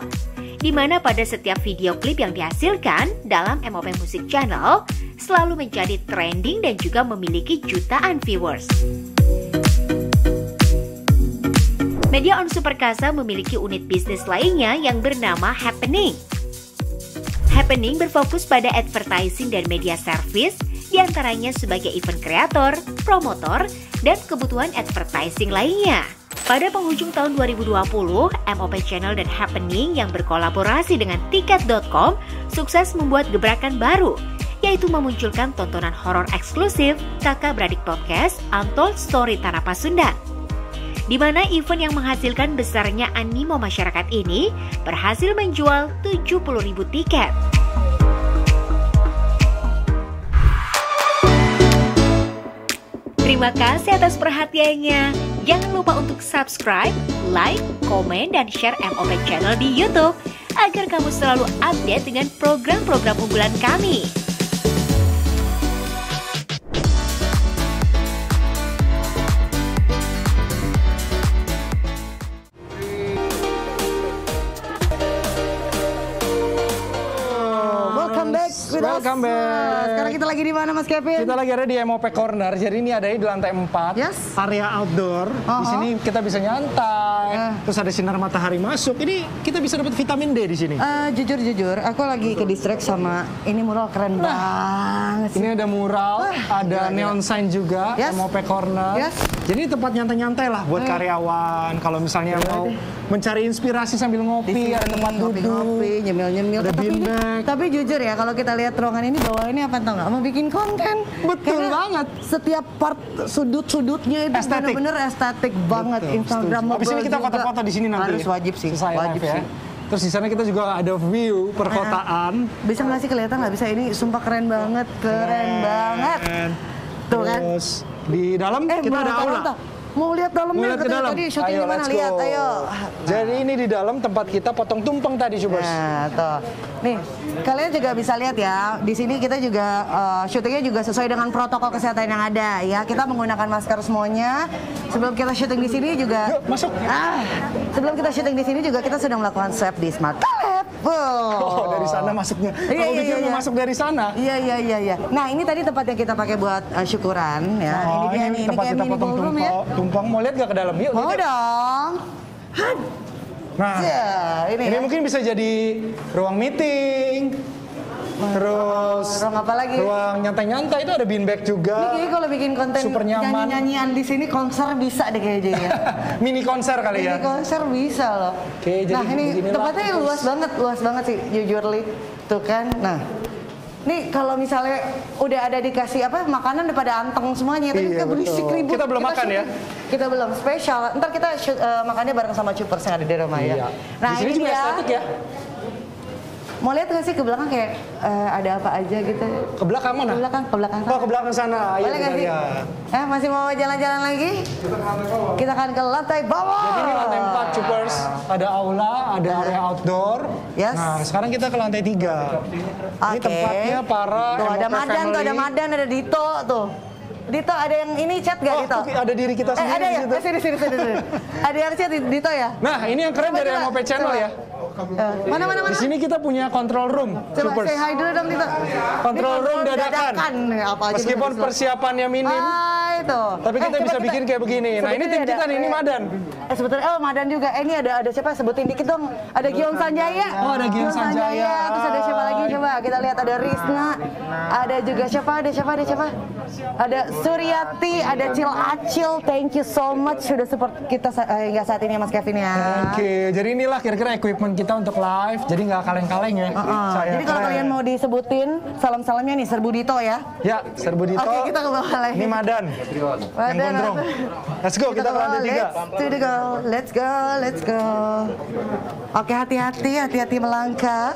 Di mana pada setiap video klip yang dihasilkan dalam MOP Musik Channel selalu menjadi trending dan juga memiliki jutaan viewers. Media On Superkasa memiliki unit bisnis lainnya yang bernama Happening. Happening berfokus pada advertising dan media service, di antaranya sebagai event kreator, promotor, dan kebutuhan advertising lainnya. Pada penghujung tahun 2020, MOP Channel dan Happening yang berkolaborasi dengan Tiket.com sukses membuat gebrakan baru, yaitu memunculkan tontonan horor eksklusif Kakak Beradik Podcast Untold Story Tanah Pasundan di mana event yang menghasilkan besarnya animo masyarakat ini berhasil menjual 70.000 tiket. Terima kasih atas perhatiannya. Jangan lupa untuk subscribe, like, komen, dan share MOP Channel di YouTube agar kamu selalu update dengan program-program unggulan kami. Back with us. Welcome back. Sekarang kita lagi di mana Mas Kevin? Kita lagi ada di MOP Corner. Jadi ini ada di lantai 4. Yes. Area outdoor. Di Uh-huh. sini kita bisa nyantai. Terus ada sinar matahari masuk. Ini kita bisa dapat vitamin D di sini. Eh, jujur jujur, aku lagi ke distract sama ini mural keren banget. sih. Ini ada mural, ada neon sign juga, Yes. MOP Corner. Yes. Jadi tempat nyantai-nyantai lah buat Eh. karyawan. Kalau misalnya mau mencari inspirasi sambil ngopi, ada tempat duduk. ngopi, nyemil-nyemil. Ada tapi, tapi jujur ya, kalau kita lihat ruangan ini bawah ini apa tau nggak? Mau bikin konten. Betul banget. Setiap part sudut-sudutnya itu bener-bener estetik banget. Betul, Instagram setuju. Habis ini kita foto-foto di sini nanti. Harus wajib sih. Selesai wajib ya. sih. Terus di sana kita juga ada view perkotaan. Bisa nggak sih kelihatan nggak bisa ini sumpah keren banget, keren banget. Tuh kan. Terus di dalam Eh, kita ada aula. Mau lihat dalamnya Mau lihat ke dalam? tadi syuting Ayo, di mana lihat, ayo. Jadi ini di dalam tempat kita potong tumpeng tadi, Subers. Nah, tuh. Nih, kalian juga bisa lihat ya. Di sini kita juga eh, syutingnya juga sesuai dengan protokol kesehatan yang ada ya. Kita menggunakan masker semuanya. Sebelum kita syuting di sini juga masuk. Ah, sebelum kita syuting di sini juga kita sudah melakukan swab di Smart. Oh, dari sana masuknya. Iya, Kalau iya, pikir iya, mau iya. masuk dari sana. Iya iya iya iya. Nah ini tadi tempat yang kita pakai buat eh, syukuran ya. Oh, ini dia ini ini tempat kita potong tumpeng. ya. Tumpeng mau lihat gak ke dalam? Yuk. Mau lihat. dong. Nah, Ya, ini, ini ya. mungkin bisa jadi ruang meeting. Terus ruang apa lagi? Ruang nyantai-nyantai itu ada beanbag Ini juga. kayaknya kalau bikin konten Super nyaman. nyanyi-nyanyian di sini konser bisa deh kayaknya ya. Mini konser kali ya. Ini konser bisa loh. Oke, jadi nah ini tempatnya terus. luas banget, luas banget sih, jujur li. Tuh kan, nah. Nih kalau misalnya udah ada dikasih apa makanan udah pada anteng semuanya, tapi Iya, kita berisik ribut. Kita belum makan ya? Kita belum spesial. Ntar kita shoot, eh, makannya bareng sama Cupers yang ada di rumah Iya. ya. Nah di sini ini juga dia. estetik ya. Mau lihat nggak sih ke belakang kayak eh, ada apa aja gitu? Ke belakang mana? Ke belakang, ke belakang. Oh, ke belakang sana. Ayo Boleh kita nggak sih? lihat. Eh masih mau jalan-jalan lagi? Kita akan ke lantai bawah. Jadi ini lantai 4 Cupers, ada aula, ada area outdoor. Yes. Nah, sekarang kita ke lantai 3. Ini Oke. tempatnya para Tuh ada Madan, tuh ada family. Madan, ada Dito tuh. Dito ada yang ini chat gak Oh, Dito? ada diri kita eh, sendiri ada di ya? situ. Eh, sini, sini, sini, sini. ada yang chat Dito ya? Nah, ini yang keren Coba, dari MOP Channel coba. ya. Eh, mana, mana, mana? Di sini kita punya control room, Coba Cupers. say hi dulu dong Dito. Control room dadakan. Nih, apa aja Meskipun persiapannya minim, Hai itu? Tapi kita coba bisa bikin kayak begini. Nah, ini tim ada- kita nih, ini Madan. Eh sebetulnya oh Madan juga. Eh ini ada ada siapa? Sebutin dikit dong. Ada Giong Sanjaya. Oh, ada Giong Sanjaya. Terus ada siapa lagi? Coba kita lihat ada Risna. Ada juga siapa? Ada siapa? Ada siapa? Ada Suryati, ada Cil Acil. Thank you so much sudah support kita eh, hingga saat ini ya Mas Kevin ya. Oke, jadi inilah kira-kira equipment kita untuk live. Jadi nggak kaleng-kaleng ya. Heeh. Saya Jadi kalau kalian mau disebutin salam-salamnya nih Serbu Dito ya. Ya, Serbu Dito. Oke, kita ke bawah lagi. Ini Madan. Yang Madan, gondrong. Let's go, kita, ke lantai tiga. Let's to the go, let's go, let's go. Oke, hati-hati, hati-hati melangkah.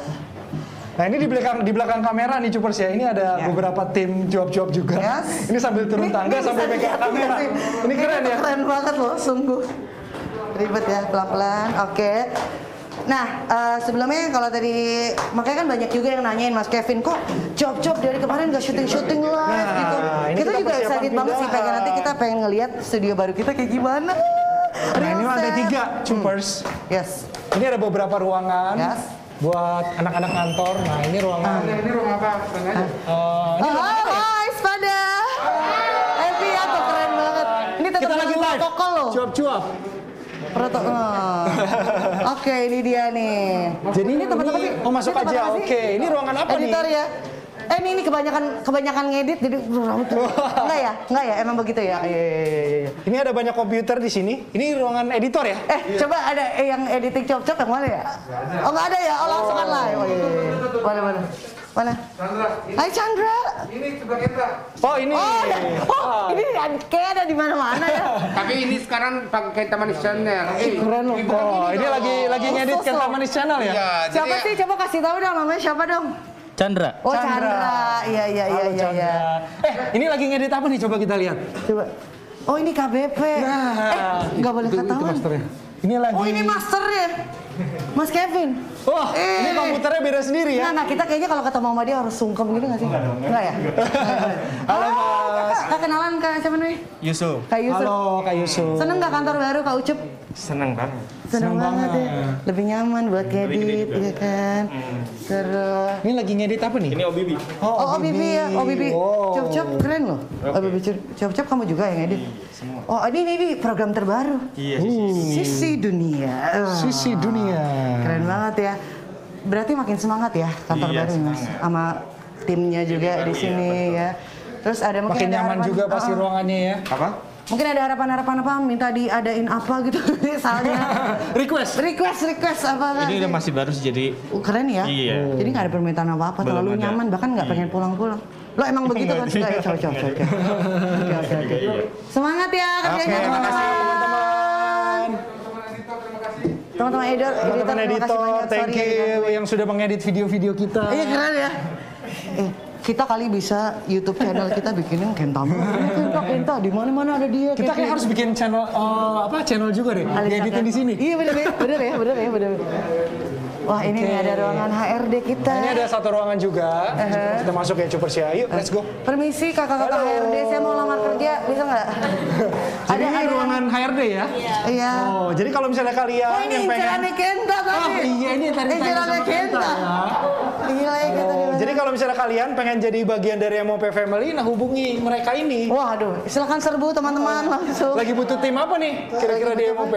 Nah ini di belakang di belakang kamera nih Cupers ya. Ini ada beberapa tim job-job juga. Ini sambil turun tangga Ini sambil pegang kamera. sih? Ini keren ya. Keren banget loh, sungguh. Ribet ya, pelan-pelan. Oke. Nah, eh, sebelumnya kalau tadi makanya kan banyak juga yang nanyain Mas Kevin kok job-job dari kemarin gak syuting-syuting live Nah, gitu. ini Kita, kita juga excited banget sih pengen nanti kita pengen ngelihat studio baru kita kayak gimana. Nah ini lantai tiga, Cupers. Yes. Ini ada beberapa ruangan buat anak-anak kantor. Nah ini ruangan. Ini ruang apa? Tengah aja. Eh, ini Oh, ya? hai, Spada. Happy ya tuh keren banget. Ini tetap Kita lagi live. protokol loh. Cuap-cuap. Protokol. Oke, ini dia nih. Jadi ini tempat apa ini- sih? oh, masuk aja. Oke, ini ruangan apa nih? Editor ya. Eh ini, ini kebanyakan kebanyakan ngedit jadi enggak ya? Enggak ya? Emang begitu ya? Iya iya iya iya. Ini ada banyak komputer di sini. Ini ruangan editor ya? Eh, coba ada yang editing cop-cop yang mana ya? Oh, enggak ada ya? Oh, langsung kan live. Oh, iya, iya, iya. Mana mana? Mana? Hai Chandra. Ini sebelah kita. Oh ini. Oh, ada. oh ini kayak ada di mana-mana ya. Tapi ini sekarang pakai Taman Channel. Eh, keren loh. Oh ini lagi lagi ngedit Khusus ke loh. Tamanis Channel ya? Iya, Siapa sih? Coba kasih tahu dong namanya siapa dong? Chandra. Oh Chandra. Iya iya iya iya. Chandra. iya. Eh ini lagi ngedit apa nih? Coba kita lihat. Coba. Oh ini KBP. Nah, eh nggak boleh ketahuan. masternya. Ini lagi. Oh ini masternya. Mas Kevin. Wah, ini komputernya beda sendiri ya? Nah, nah kita kayaknya kalau ketemu sama dia harus sungkem gitu nggak sih? Enggak ya? Halo Oh, Mas. Kak, kak kenalan kak siapa nih? Yusuf. Kak Yusuf. Halo Kak Yusuf. Seneng nggak kantor baru Kak Ucup? Seneng banget. Seneng, banget, ya. Lebih nyaman buat ngedit, ya kan? Hmm. Terus. Ini lagi ngedit apa nih? Ini OBB. Oh, oh, Bibi ya, oh Bibi. Wow. Cop Cop keren loh. Oh, Bibi Cop Cop kamu juga yang edit. Oh, ini ini, ini program terbaru. Iya, Sisi dunia. Oh. Sisi dunia. Keren banget ya. Berarti makin semangat ya kantor Iya, baru Mas. Sama timnya juga di sini ya. Terus ada mungkin Makin ada nyaman harapan- juga pasti Oh, ruangannya ya. Apa? Mungkin ada harapan-harapan apa minta diadain apa gitu misalnya. Request. request request apa Ini udah masih baru sih jadi Oh, keren ya. Iya. Jadi nggak ada permintaan apa-apa, terlalu ada. Iya. nyaman bahkan nggak pengen pulang-pulang. Lo emang begitu kan? Nggak, Enggak ya, cocok, nggak cocok. Oke, oke, oke. Iya. Semangat ya kerjanya makasih teman-teman. Teman-teman editor, Teman-teman terima kasih editor, banyak. thank you yang sudah mengedit video-video kita. Iya keren ya. Eh, kita kali bisa YouTube channel kita bikinin Kenta. Kenta, Kenta, di mana-mana ada dia. Kita kayak harus bikin channel eh, apa channel juga deh. Kan? di sini. Iya bener ya, bener ya, bener ya, bener. Wah ini nih ada ruangan HRD kita. Nah, ini ada satu ruangan juga. Uh-huh. Kita masuk ya Cupers ya. Yuk, let's go. Permisi kakak-kakak. HRD, saya mau lamar kerja, bisa nggak? Jadi ini ruangan HRD ya? Iya. Oh, jadi kalau misalnya kalian Oh ini yang pengen incerannya Kenta tadi. Oh, iya, ini tadi tanya Incerannya sama Kenta, ya. Gila ya di Oh, jadi kalau misalnya kalian pengen jadi bagian dari MOP Family, nah hubungi mereka ini. Waduh, silakan serbu teman-teman langsung. Lagi butuh tim apa nih kira-kira di MOP?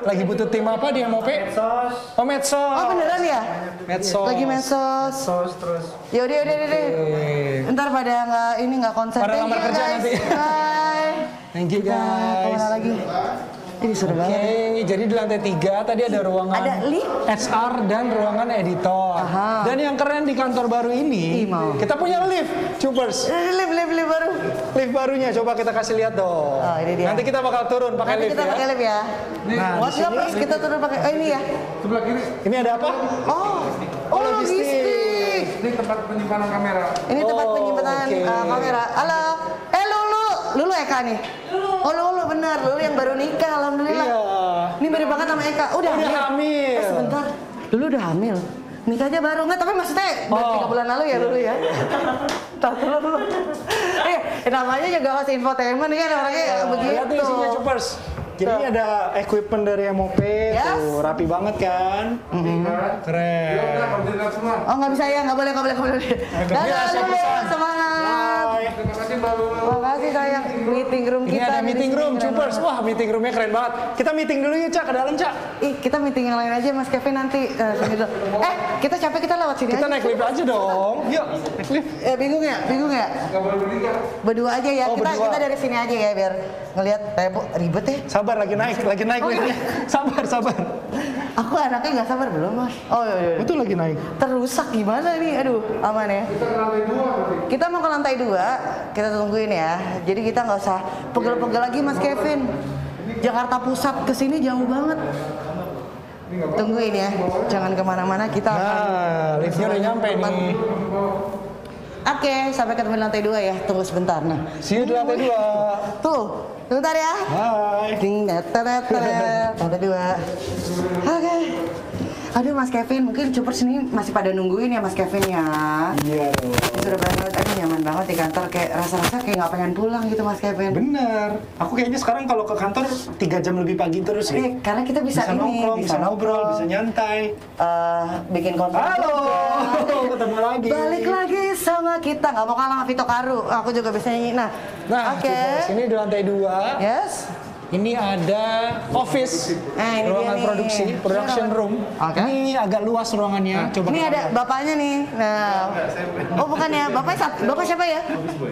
Lagi butuh tim apa di MOP? Medsos. Oh, medsos. Oh beneran ya? Medsos. Lagi medsos. Medsos terus. Yaudah, yaudah, yaudah. Ntar pada nggak ini nggak konsen. Pada lamar you, kerja guys. nanti. Bye. Thank you Nah, guys. ke mana lagi? Ini seru Oke, banget. jadi di lantai tiga tadi ada ruangan Ada lift? HR dan ruangan editor. Aha. Dan yang keren di kantor baru ini, Ih, mau. kita punya lift, Cupers. Eh, Lift, lift, lift baru. Lift barunya, coba kita kasih lihat dong. Oh, ini dia. Nanti kita bakal turun pakai Nanti lift kita ya. pakai lift ya. Nah, What's di up? Kita turun pakai. Oh ini ya. Sebelah kiri. Ini ada apa? Oh, oh logistik. Ini tempat penyimpanan kamera. Ini tempat Oh, penyimpanan oke. uh, kamera. Halo. Eh Lulu, Lulu Eka nih. Oh Lulu benar, Lulu yang baru nikah, alhamdulillah. Iya. Ini mirip banget sama Eka. Udah, Udah hamil. Eh, sebentar. Lulu udah hamil. Nikahnya baru nggak, tapi maksudnya baru Oh. tiga bulan lalu ya Lulu ya. Tak dulu dulu. Eh, namanya juga host infotainment kan orangnya begitu. Lihat nih isinya Cupers. Jadi ini ada equipment dari MOP, Yes. tuh rapi banget kan? Keren. Udah, koordinat semua. Oh nggak bisa ya, nggak boleh, nggak boleh, nggak boleh. Lulu, pesan. Bye. Makasih sayang. Meeting room Ini kita. ada di meeting room, Cupers. Wah, meeting roomnya keren banget. Kita meeting dulu yuk, Cak, ke dalam, Cak. Ih, kita meeting yang lain aja Mas Kevin nanti. eh, dulu. Eh, kita capek kita lewat sini Kita aja. naik lift aja dong. Yuk, naik lift. Eh, bingung ya? Bingung ya? Berdua aja ya. Oh, kita berdua. kita dari sini aja ya biar ngelihat kayak po- ribet ya. Sabar, lagi naik, lagi naik Oh, liftnya. Sabar, sabar. Aku anaknya nggak sabar belum mas. Oh iya, iya. Betul lagi naik. Terusak gimana nih? Aduh, aman ya. Kita mau ke lantai dua. Kita tungguin ya. Jadi kita nggak usah pegel-pegel lagi mas Kevin. Jakarta Pusat ke sini jauh banget. Tungguin ya, jangan ke mana-mana kita akan. Nah, liftnya udah nyampe nih. Oke, sampai ketemu di lantai dua ya. Tunggu sebentar. Nah, See you di lantai dua. tuh, sebentar ya. Bye. Ding, teret, teret, lantai dua. Oke. Aduh Mas Kevin, mungkin super sini masih pada nungguin ya Mas Kevin ya. Iya dong. Sudah banget, aduh nyaman banget di kantor kayak rasa-rasa kayak nggak pengen pulang gitu Mas Kevin. Bener. Aku kayaknya sekarang kalau ke kantor tiga jam lebih pagi terus Eh, ya. karena kita bisa, ini, nongkrong, bisa, ngobrol, bisa nyantai. eh, bikin konten. Halo, ketemu lagi. Balik lagi sama kita, nggak mau kalah sama Vito Karu. Aku juga bisa nyanyi. Nah, Nah, oke. Cupers, ini di lantai dua. Yes. Ini ada office, Nah, ini ruangan nih. produksi, production Ini room. Oke. Ini agak luas ruangannya. Coba Ini ada bapaknya nih. Nah, oh bukan ya, bapak sat- bapak siapa ya?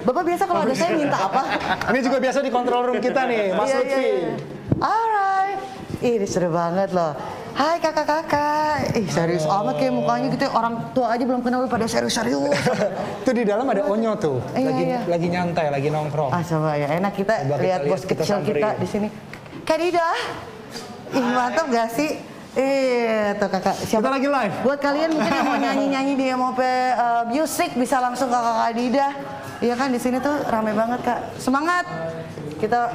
Bapak biasa kalau ada saya minta apa? Ini juga biasa di control room kita nih, Mas Iya, iya, Lutfi. iya. Alright. Ini seru banget loh. Hai kakak-kakak. Ih, serius amat kayak mukanya gitu. Orang tua aja belum kenal pada serius-serius. Tuh di dalam ada Onyo tuh, Iya, lagi iya. lagi nyantai, lagi nongkrong. Ah, coba ya. Enak kita Coba lihat lihat, bos kita kecil kita di sini. Kak Dida. Ih, mantap gak sih? Eh, tuh kakak. Siapa? Kita lagi live. Buat kalian mungkin yang mau nyanyi-nyanyi di MOP uh, Music bisa langsung ke kakak Dida. Iya kan di sini tuh rame banget kak. Semangat. Kita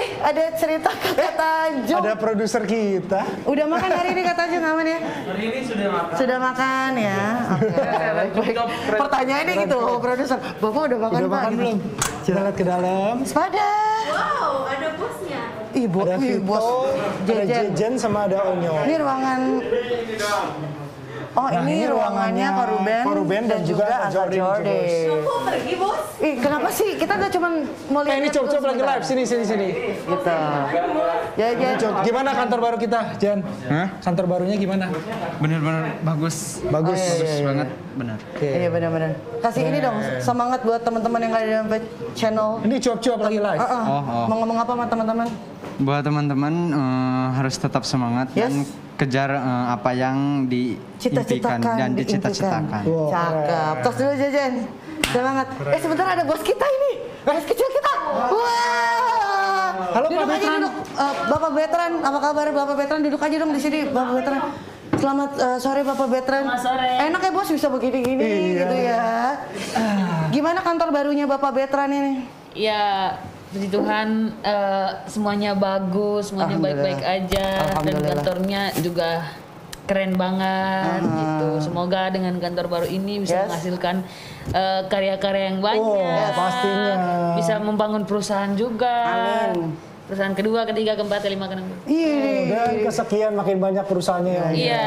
Eh, ada cerita Kak Tanjung. Ada produser kita. Udah makan hari ini Kak Tanjung aman ya? Hari ini sudah makan. Sudah makan ya. Oke. Baik. Pertanyaannya gitu, produser. Bapak udah makan Udah Pak? makan Gitu. belum? Kita lihat ke dalam. Sepada. Wow, ada bosnya. Ih, bo Ada Vito, bos ada Jejen. Jejen sama ada Onyo. Ini ruangan Oh, Nah, ini, ini ruangannya Koruben, Koruben dan juga Angga Angga Jordan, Jordan. Kok pergi bos? Ih, kenapa sih? Kita udah cuman mau Eh, lihat ini cop-cop lagi live, sini sini sini. Gitu. Ya, ya. Gimana kantor baru kita, Jan? Kantor barunya gimana? Bener-bener bagus. Oh, Bagus. iya, iya, iya. banget. Benar. Iya benar-benar. Kasih ini dong semangat buat teman-teman yang ada di channel. Ini cuap-cuap lagi live. Ah, ah. Oh, oh. Mau ngomong apa sama teman-teman? Buat teman-teman eh, harus tetap semangat dan kejar eh, apa yang diimpikan Cita-citakan, dan dicita-citakan. Cakep. Tos dulu Jajan. Semangat. Eh sebentar ada bos kita ini. Bos kecil kita. Wah. Halo, duduk Pak aja Betran. duduk. Eh, Bapak Betran, apa kabar Bapak Betran? Duduk aja dong di sini Bapak Betran. Selamat eh, sore Bapak Betran. Selamat sore. Enak ya bos bisa begini-gini Iya. gitu ya. Gimana kantor barunya Bapak Betran ini? Ya, puji Tuhan eh, semuanya bagus, semuanya baik-baik aja dan kantornya juga keren banget gitu. Semoga dengan kantor baru ini bisa Yes. menghasilkan eh, karya-karya yang banyak. Oh, pastinya. Bisa membangun perusahaan juga. Amin. Perusahaan kedua, ketiga, keempat, kelima, keenam. Iya. Dan kesekian makin banyak perusahaannya yang Iya.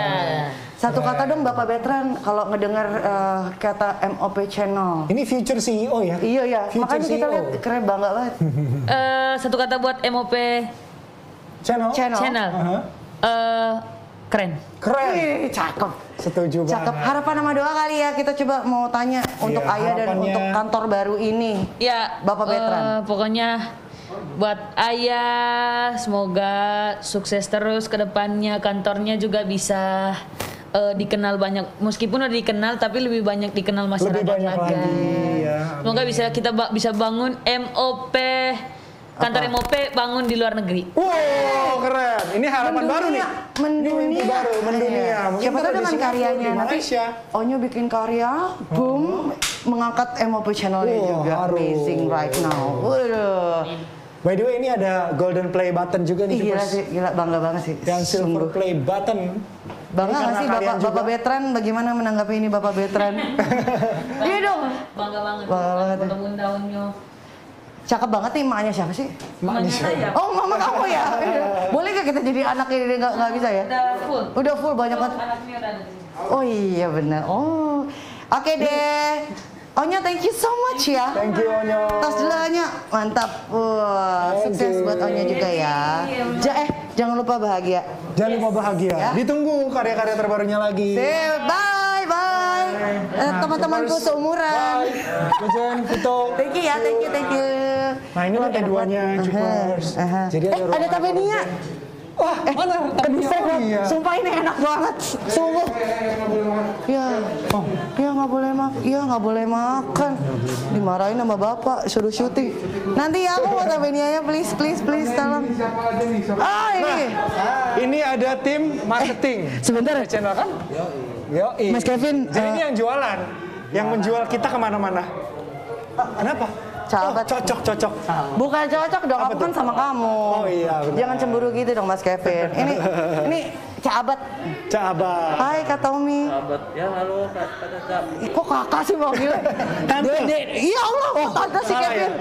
Satu kata dong Bapak Betran kalau ngedengar eh, kata MOP channel. Ini future CEO ya? Iya ya, Future makanya kita CEO. lihat keren bangga banget. Eh, satu kata buat MOP Channel? Channel. channel. Aha. Eh, keren. Keren. Wih, cakep. Setuju Cakep. banget. Harapan sama doa kali ya kita coba mau tanya untuk Ayah dan harapannya- untuk kantor baru ini. Ya, Bapak eh, Betran. pokoknya buat ayah semoga sukses terus ke depannya kantornya juga bisa eh, dikenal banyak meskipun udah dikenal tapi lebih banyak dikenal masyarakat banyak lagi. lagi, ya. Semoga bisa kita ba- bisa bangun MOP kantor MOP bangun di luar negeri. Wow, keren. Ini harapan baru nih. Mendunia. Ini mimpi baru, mendunia. Iya. Mungkin Siapa ntar tahu dengan Singapura, karyanya nanti. Onyo bikin karya, boom, mengangkat MOP channelnya Wah, juga. harus. Amazing right now. Waduh. By the way, ini ada golden play button juga nih. Ih, gila sih, gila bangga banget sih. Yang silver Sungguh. play button. Bangga nggak sih Bapak, juga. Bapak Betran bagaimana menanggapi ini Bapak Betran? Iya dong. Bangga banget. Bangga banget. Bangun daunnya. Cakep banget nih emaknya siapa sih? Maknya saya. Oh mama kamu ya? Boleh gak kita jadi anak ini nggak nggak bisa ya? Udah full. Udah full banyak banget. Anaknya udah ada di sini. Oh iya benar. Oh oke deh. Onya thank you so much ya. Thank you Onyo. Tas dulu Onya, mantap. Wah, Thank sukses you. buat Onya juga ya. Ja, eh, jangan lupa bahagia. Jangan lupa bahagia. Ditunggu karya-karya terbarunya lagi. Bye. Eh, Teman-temanku seumuran. Kujen, Vito. Thank you ya, thank you, thank you. Nah ini lantai duanya Cupers. Jadi Eh, ada Tavenia. Wah, eh, mana Tavenia? saya Oh, iya. sumpah ini enak banget. Sungguh. Ya, oh, ya nggak boleh makan. Iya nggak boleh makan. Dimarahin sama bapak, suruh syuting. Nanti ya aku mau Tavenia ya, please, please, please, tolong. Ah ini. Ini ada tim marketing. Sebentar ya. Channel kan? Yo, Mas Kevin, Jadi eh, ini yang jualan, yang menjual kita ke mana-mana. Kenapa? Sahabat. Oh, cocok, cocok. Bukan cocok dong, aku kan sama kamu. Oh iya, benar. Jangan cemburu gitu dong Mas Kevin. Ini ini Cabat. Cabat. Hai Kak Tommy. Sahabat, ya halo kak, kak, Kok kakak sih manggilnya? Tante. Iya Allah, kok tante sih salah Kevin.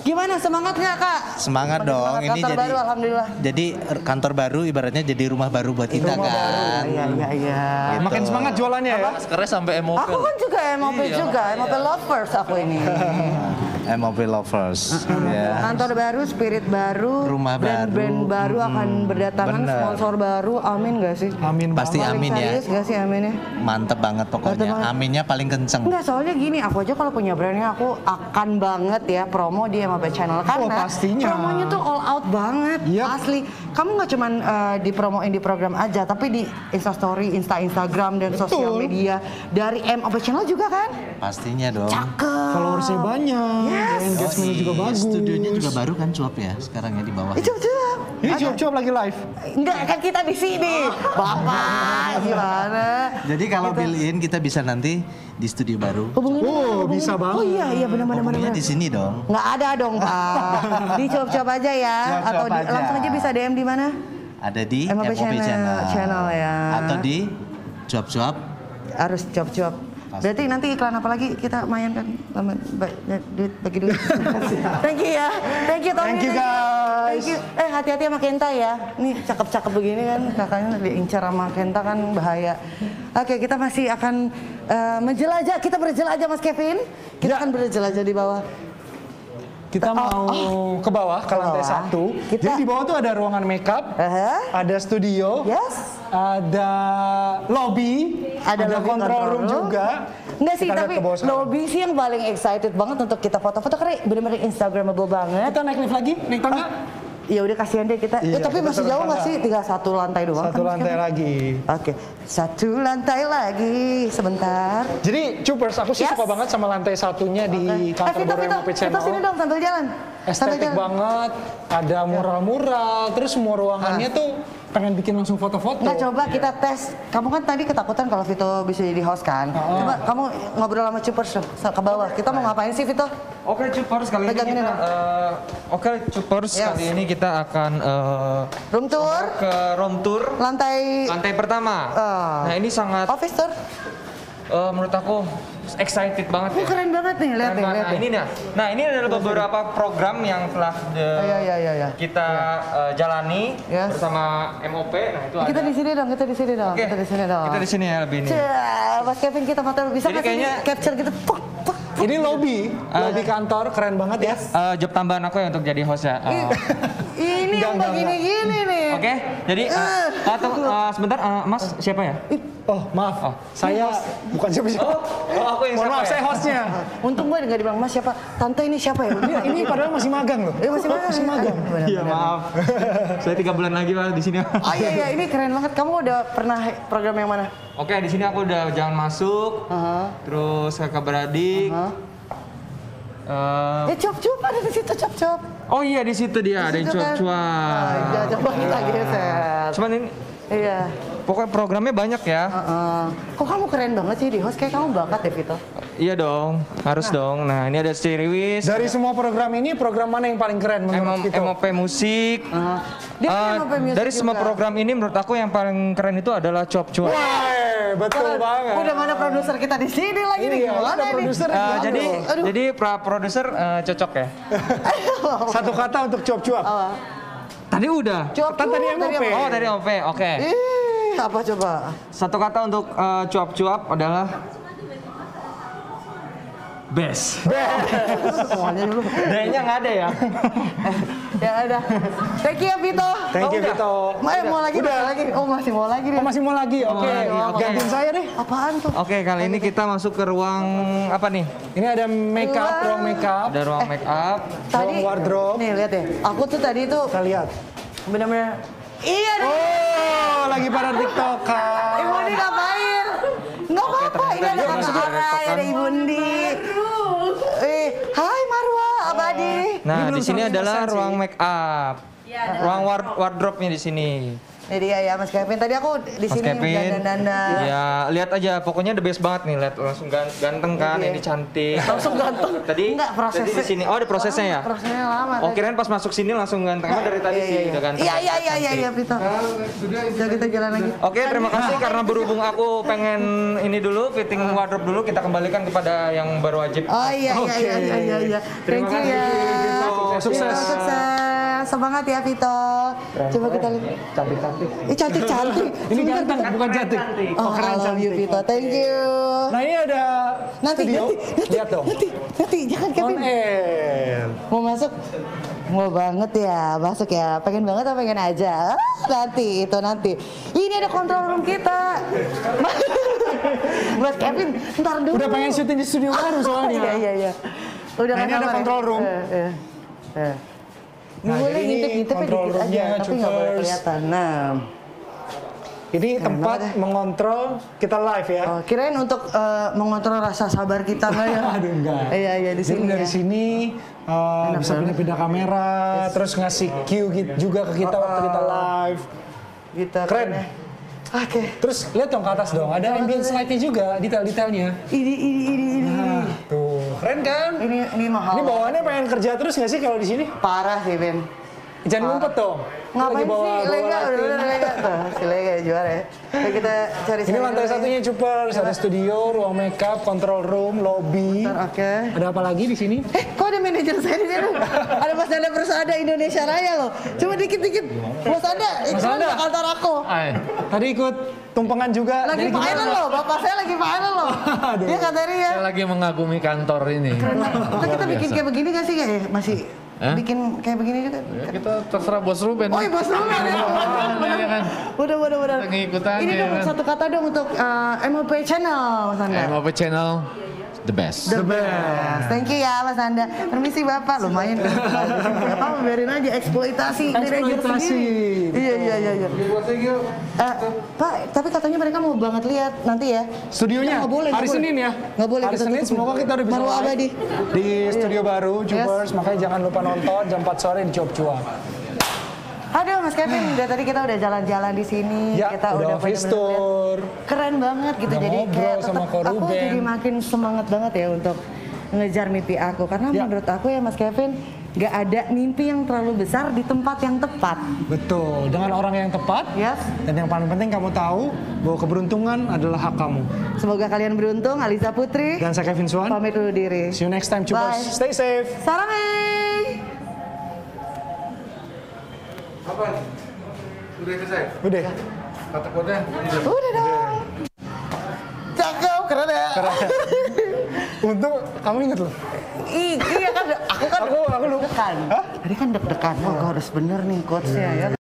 Gimana semangat nggak kak? Semangat dong. Semangat Ini kantor jadi baru alhamdulillah. jadi er, kantor baru ibaratnya jadi rumah baru buat kita Rumah baru. kan. Iya iya iya. Gitu. Makin semangat jualannya ya. Maskernya sampai MOP. Aku kan juga MOP Iya. juga, MOP lovers aku ini. MOP lovers. ya. Kantor baru, spirit baru, Rumah brand-brand baru akan berdatangan, bener. sponsor baru, amin gak sih? Amin Pasti Paling amin ya. serius gak sih aminnya? Mantep banget Mantep pokoknya. banget. Aminnya paling kenceng. Enggak, soalnya gini, aku aja kalau punya brandnya aku akan banget ya promo di MAP Channel karena Oh, pastinya. promonya tuh all out banget, asli. Kamu nggak cuman eh, dipromoin di program aja, tapi di Instastory, Insta Instagram dan sosial media dari MAP Channel juga kan? Pastinya dong. Cakep. Followersnya banyak, Yes. engagementnya juga bagus. Studionya juga baru kan cuap ya sekarang ya di bawah. Itu cuap. Ini cuap-cuap lagi live. Enggak, kan kita di sini. Bapak, gimana? Jadi kalau bill in kita bisa nanti di studio baru. Hubungin Oh, hubungin. bisa banget. Oh iya, iya benar-benar. Hubunginya di sini dong. Nggak ada dong, Pak. di cop-cop aja ya. Atau di- aja. langsung aja bisa DM di mana? Ada di MOP MOP channel, channel. channel ya. Atau di cuap-cuap. Harus cop-cop. Berarti nanti iklan apa lagi kita main kan Lama- ba- duit bagi duit. Thank you ya. Thank you Tommy. Thank you, guys. Thank you. Eh hati-hati sama Kenta ya. Nih cakep-cakep begini kan kakaknya diincar sama Kenta kan bahaya. Oke, kita masih akan eh, menjelajah. Kita berjelajah Mas Kevin. Kita akan berjelajah di bawah. Kita mau ke bawah ke lantai satu. Jadi di bawah tuh ada ruangan makeup, ada studio, ada lobby, ada, lobby control room juga. Enggak sih, tapi lobby sih yang paling excited banget untuk kita foto-foto karena bener-bener instagramable banget. Kita naik lift lagi, naik tangga. Ya udah kasihan deh kita. Iya, Eh, tapi kita masih jauh nggak sih? Tinggal satu lantai doang. Satu kan, lantai Kevin? lagi. Oke, satu lantai lagi. Sebentar. Jadi Cupers, aku sih Yes. suka banget sama lantai satunya di Eh, kantor Vito, baru Vito, sini dong sambil jalan. Sambil Estetik jalan. banget, ada mural-mural, terus semua ruangannya tuh pengen bikin langsung foto-foto. Nggak coba kita tes. Kamu kan tadi ketakutan kalau Vito bisa jadi host kan. Coba kamu ngobrol sama Cupers dong, ke bawah. Kita mau ngapain sih Vito? Oke Cupers kali ini kita eh, Oke Cupers Yes. kali ini kita akan eh, Room tour. ke room tour Lantai lantai pertama. Ah. Nah ini sangat office tour. Eh, menurut aku excited banget Oh, ya. keren banget nih, lihat nih, lihat Nah nih. ini nah, nah ini adalah beberapa program yang telah de- Iya, iya, iya, iya. kita eh, jalani Yes. bersama MOP. Nah itu Kita ada. di sini dong, kita di sini dong, Oke. kita di sini dong. Kita di sini ya lebih ini. Cah, Mas Kevin kita foto bisa Jadi nggak sih kayaknya- capture gitu? Puk, puk. Ini lobby, lobby kantor keren banget ya. Eh, job tambahan aku ya untuk jadi host ya. Eh, Ini yang begini-gini nih. Oke, jadi tunggu, eh, sebentar, Mas siapa ya? Oh maaf, saya bukan siapa-siapa. Oh, aku yang Mohon siapa maaf, ya? saya hostnya. Untung gue nggak dibilang mas siapa. Tante ini siapa ya? Ini, ini padahal masih magang loh. Eh, masih magang. Masih magang. Iya benar. maaf, saya tiga bulan lagi pak di sini. Oh iya iya ini keren banget. Kamu udah pernah program yang mana? Oke, di sini aku udah jangan masuk, terus kakak beradik. Eh, Eh cop cop ada di situ cop cop. oh iya di situ dia ada yang kan. cuap-cuap. Ah, coba kita geser. Cuman ini Iya. pokoknya programnya banyak ya. Heeh. Kok kamu keren banget sih di host? Kayak kamu bakat deh Vito. Iya dong, harus dong. Nah ini ada Ciriwis, Dari semua program ini, program mana yang paling keren menurut M- kita? MOP musik. Dia Eh, kan MOP Music dari semua juga. program ini menurut aku yang paling keren itu adalah Cuap Cuap. Wah, betul banget. Udah mana produser kita di sini lagi nih? Iya, Gimana ada nih? produser Eh, Aduh. jadi Aduh. jadi pra produser eh, cocok ya. Satu kata untuk cuap-cuap. Tadi udah. Cuap Kan tadi cuap, MOP. Oh dari OP, oke. Ih, apa coba? Satu kata untuk eh, cuap-cuap adalah Best. Best. Semuanya dulu. D-nya nggak ada ya? Ya udah. Thank you ya Vito. Thank Oh, you, udah. Vito. Udah. mau lagi, Udah. mau lagi. Oh masih mau lagi dia. Oh, masih mau lagi? Oke. Oke. Gantiin saya deh. Apaan tuh? Oke, kali ini kita masuk ke ruang apa nih? Ini ada make up, ruang make up. Ada ruang make up. Tadi Ruang wardrobe. Nih lihat deh. Aku tuh tadi tuh Kita lihat. bener-bener Iya deh. Oh, lagi pada tiktokan. Ibu Ndi ngapain? Nggak apa-apa, ini ada juga Kak masuk Ara, ada Ibu Ndi. Eh, hai Marwa, Abadi. Nah, di sini 100% adalah ruang make up. Ruang ward- wardrobe-nya di sini. Ini dia ya Mas Kevin. Tadi aku di Mas sini Kevin. dandan-dandan. Ya, lihat aja. Pokoknya the best banget nih. Lihat langsung gan- ganteng kan, Iya. ini cantik. Langsung ganteng. Tadi, Enggak, prosesnya- tadi di sini. Oh, ada prosesnya ya? Prosesnya lama. Oh, kirain pas masuk sini langsung ganteng. Emang dari tadi Iya, sih iya, udah ganteng. Iya, iya, iya, iya, iya, Vito. Udah kita jalan lagi. Oke, terima kasih karena berhubung aku pengen ini dulu fitting wardrobe dulu kita kembalikan kepada yang baru wajib. Oh iya, iya, iya, iya, iya, iya. Terima Thank you kasih. ya. Sukses, sukses. Sukses. Semangat ya Vito. Coba kita lihat. Cantik-cantik. Ih, cantik cantik. Ini ganteng, bukan cantik. Oh, I love you Vito. Thank you. Nah ini ada Nanti, studio. nanti, nanti, Lihat dong. nanti, nanti, jangan On Kevin. air. Mau masuk? Mau banget ya, masuk ya. Pengen banget atau pengen aja? Ah, Nanti, itu nanti. Ini ada control room kita. Mas Kevin, ntar dulu. Udah pengen syuting di studio baru soalnya. Iya, iya, iya. Udah Nah, ini ada kamar ya? control room. Eh, eh, eh. Nah, boleh ngintip-ngintip dikit aja, tapi nggak boleh kelihatan. Nah, Ini tempat mengontrol kita live ya. oh, kirain untuk eh, mengontrol rasa sabar kita nggak ya? Aduh enggak. Iya, iya di Jadi sini dari ya. sini uh, bisa pindah-pindah kamera, terus ngasih cue juga ke kita waktu kita live. Gitu. Keren. ya. Oke. Terus lihat dong ke atas dong, ada ambience light-nya juga, detail-detailnya. Ini, ini, ini, ini. Nah, tuh. Keren kan? Ini, ini mahal. Ini bawaannya pengen kerja terus nggak sih kalau di sini? Parah sih, Ben. Jangan ngumpet dong. Ngapain bawa- sih? bawa Lega, udah, udah, lega. Tuh, si Lega juara ya. Yuk kita cari Ini lantai satunya Cupers, ada studio, ruang makeup, control room, lobby. Oke. Ada apa lagi di sini? Eh, kok ada manajer saya di sini? ada Mas Danda Persada Indonesia Raya loh. Coba dikit-dikit. Mas Danda, itu kan Danda. kantor aku. Tadi ikut tumpengan juga. Lagi Jadi Pak? loh, bapak saya lagi viral loh. Dia katanya ya. Saya lagi mengagumi kantor ini. Kita, kita bikin kayak begini gak sih kayak masih Hah? bikin kayak begini juga? Ya, kita terserah bos Ruben. Oh iya bos Ruben ya. Iya kan. Udah, udah, udah. Kita ngikut aja, Ini dong kan. satu kata dong untuk uh, MOP channel, Mas Anda. MOP channel the best. The best. Thank you ya Mas Anda. Permisi Bapak, lumayan. Bapak biarin aja eksploitasi manajer Eksploitasi. sendiri. Iya iya iya iya. Eh, Pak, tapi katanya mereka mau banget lihat nanti ya. Studionya Ya, nggak boleh, hari Senin ya. Nggak boleh Hari kita Senin semoga kita udah bisa Marwah live Abadi. di studio baru Cupers. Makanya jangan lupa nonton jam 4 sore di Cuap-Cuap. Aduh Mas Kevin, dari tadi kita udah jalan-jalan di sini, Ya, kita udah udah office tour. Keren banget gitu. Udah jadi kayak sama aku jadi makin semangat banget ya untuk ngejar mimpi aku karena Ya. menurut aku ya Mas Kevin nggak ada mimpi yang terlalu besar di tempat yang tepat. Betul, dengan orang yang tepat. Yes. Dan yang paling penting kamu tahu bahwa keberuntungan adalah hak kamu. Semoga kalian beruntung, Alisa Putri. Dan saya Kevin Swan. Pamit dulu diri. See you next time. Bye. Stay safe. Sarame. Apa? Udah selesai? Udah. Kata kode? Udah dong. Cakep, keren ya. Untung kamu inget loh. Ih, iya kan, aku kan Aku aku lupa. deg-degan. Tadi kan deg-degan, oh gue harus bener nih quotesnya ya.